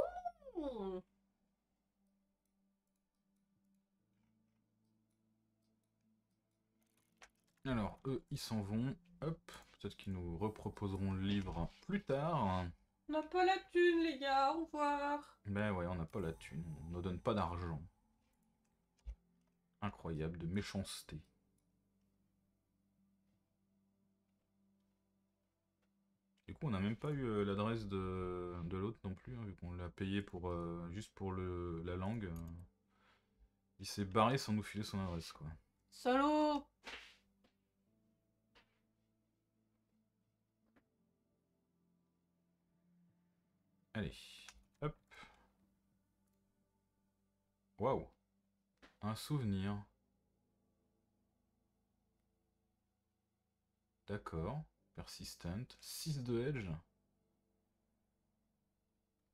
Alors, eux, ils s'en vont. Hop. Peut-être qu'ils nous reproposeront le livre plus tard. On n'a pas la thune, les gars, au revoir. Ben ouais, on n'a pas la thune. On ne donne pas d'argent. Incroyable, de méchanceté. Du coup, on n'a même pas eu euh, l'adresse de, de l'autre non plus, hein, vu qu'on l'a payé pour, euh, juste pour le, la langue. Il s'est barré sans nous filer son adresse, quoi. Salaud Allez, hop. Waouh. Un souvenir. D'accord. Persistent. 6 de edge.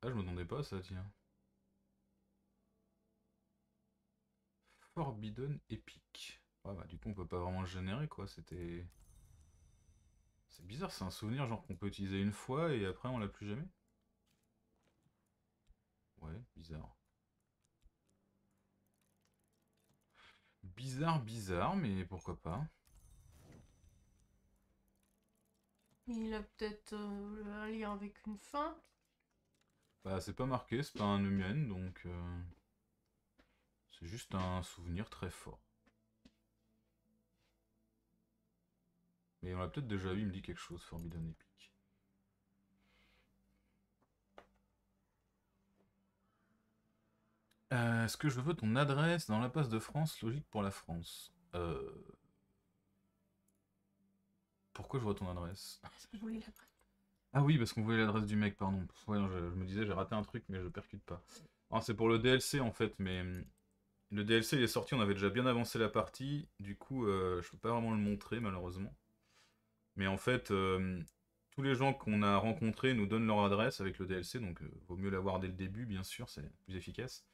Ah, je me demandais pas ça, tiens. Forbidden Epic. Ouais, bah, du coup, on peut pas vraiment le générer, quoi. C'était. C'est bizarre, c'est un souvenir genre qu'on peut utiliser une fois et après on l'a plus jamais. Ouais, bizarre. Bizarre, bizarre, mais pourquoi pas. Il a peut-être euh, un lien avec une fin. Bah, c'est pas marqué, c'est pas un humain, donc. euh, C'est juste un souvenir très fort. Mais on l'a peut-être déjà vu, il me dit quelque chose, Forbidden Epic. Euh, Est-ce que je veux ton adresse dans la passe de France Logique pour la France? Euh... Pourquoi je veux ton adresse? La Ah oui, parce qu'on voulait l'adresse du mec, pardon. Ouais, non, je, je me disais, j'ai raté un truc, mais je percute pas. Ah, c'est pour le DLC en fait, mais hum, le DLC il est sorti, on avait déjà bien avancé la partie, du coup, euh, je peux pas vraiment le montrer malheureusement. Mais en fait, euh, tous les gens qu'on a rencontrés nous donnent leur adresse avec le DLC, donc vaut mieux l'avoir dès le début, bien sûr, c'est plus efficace.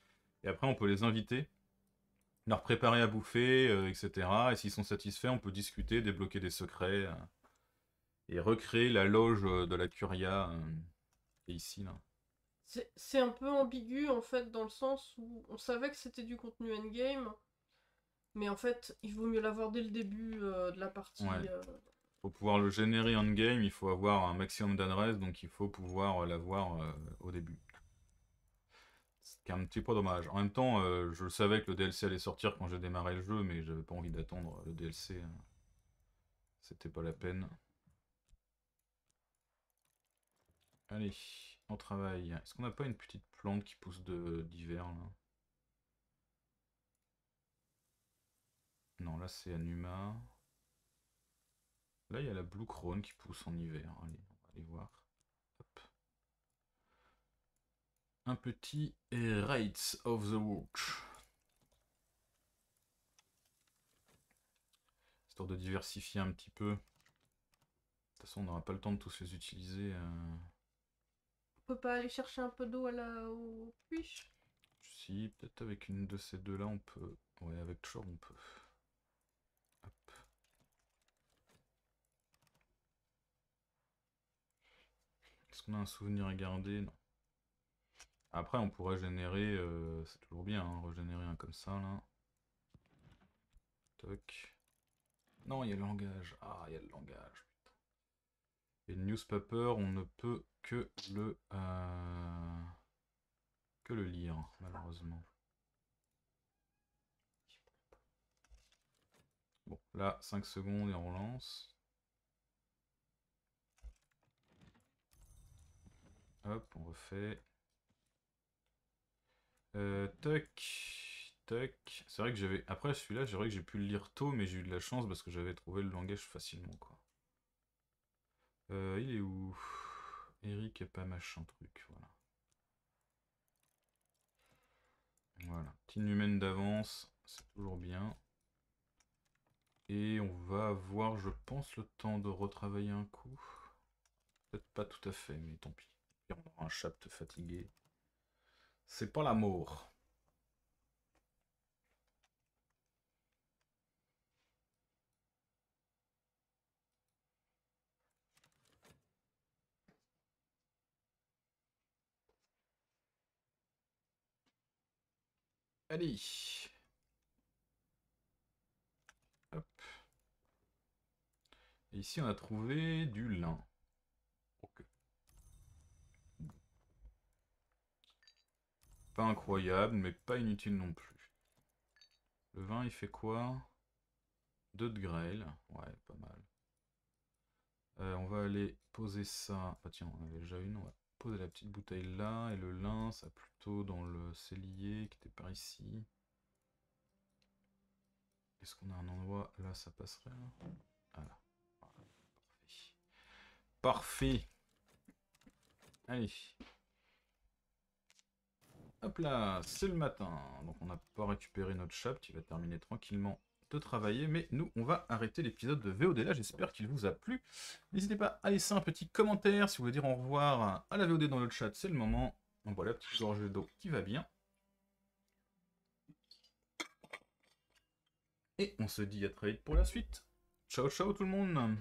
Et après, on peut les inviter, leur préparer à bouffer, euh, etc. Et s'ils sont satisfaits, on peut discuter, débloquer des secrets euh, et recréer la loge de la Curia est ici, là. C'est un peu ambigu en fait, dans le sens où on savait que c'était du contenu endgame, mais en fait, il vaut mieux l'avoir dès le début de la partie pour pouvoir le générer en game, il faut avoir un maximum d'adresses, donc il faut pouvoir euh, l'avoir euh, au début. Un petit peu dommage. En même temps, euh, je savais que le DLC allait sortir quand j'ai démarré le jeu, mais j'avais pas envie d'attendre le DLC. Hein. C'était pas la peine. Allez, on travaille. Est-ce qu'on n'a pas une petite plante qui pousse d'hiver là? Non, là c'est Anuma. Là, il y a la Blue Crown qui pousse en hiver. Allez, on va aller voir. Un petit Rights of the Watch. Histoire de diversifier un petit peu. De toute façon, on n'aura pas le temps de tous les utiliser. Euh. On peut pas aller chercher un peu d'eau à la... au puits? Si, peut-être avec une de ces deux-là, on peut... Ouais, avec Chor, on peut. Est-ce qu'on a un souvenir à garder? Non. Après, on pourrait générer... Euh, c'est toujours bien, hein, régénérer un comme ça, là. Toc. Non, il y a le langage. Ah, il y a le langage. Et le newspaper, on ne peut que le... Euh, que le lire, malheureusement. Bon, là, 5 secondes et on relance. Hop, on refait. Euh, toc. Toc. C'est vrai que j'avais... Après celui-là, j'ai vrai que j'ai pu le lire tôt, mais j'ai eu de la chance parce que j'avais trouvé le langage facilement, quoi. Euh, il est où? Eric et pas machin truc, voilà. Voilà, petit humaine d'avance, c'est toujours bien. Et on va avoir, je pense, le temps de retravailler un coup. Peut-être pas tout à fait, mais tant pis un chapt fatigué. C'est pas l'amour. Allez. Hop. Ici, on a trouvé du lin. Pas incroyable, mais pas inutile non plus. Le vin, il fait quoi? 2 de grêle. Ouais, pas mal. Euh, on va aller poser ça. Ah tiens, on avait déjà une. On va poser la petite bouteille là. Et le lin, ça plutôt dans le cellier qui était par ici. Est-ce qu'on a un endroit? Là, ça passerait. Voilà. Parfait. Parfait. Allez. Hop là, c'est le matin. Donc on n'a pas récupéré notre chapt, il va terminer tranquillement de travailler. Mais nous, on va arrêter l'épisode de VOD là. J'espère qu'il vous a plu. N'hésitez pas à laisser un petit commentaire si vous voulez dire au revoir à la VOD dans le chat. C'est le moment. Donc voilà, petite gorgée d'eau qui va bien. Et on se dit à très vite pour la suite. Ciao ciao tout le monde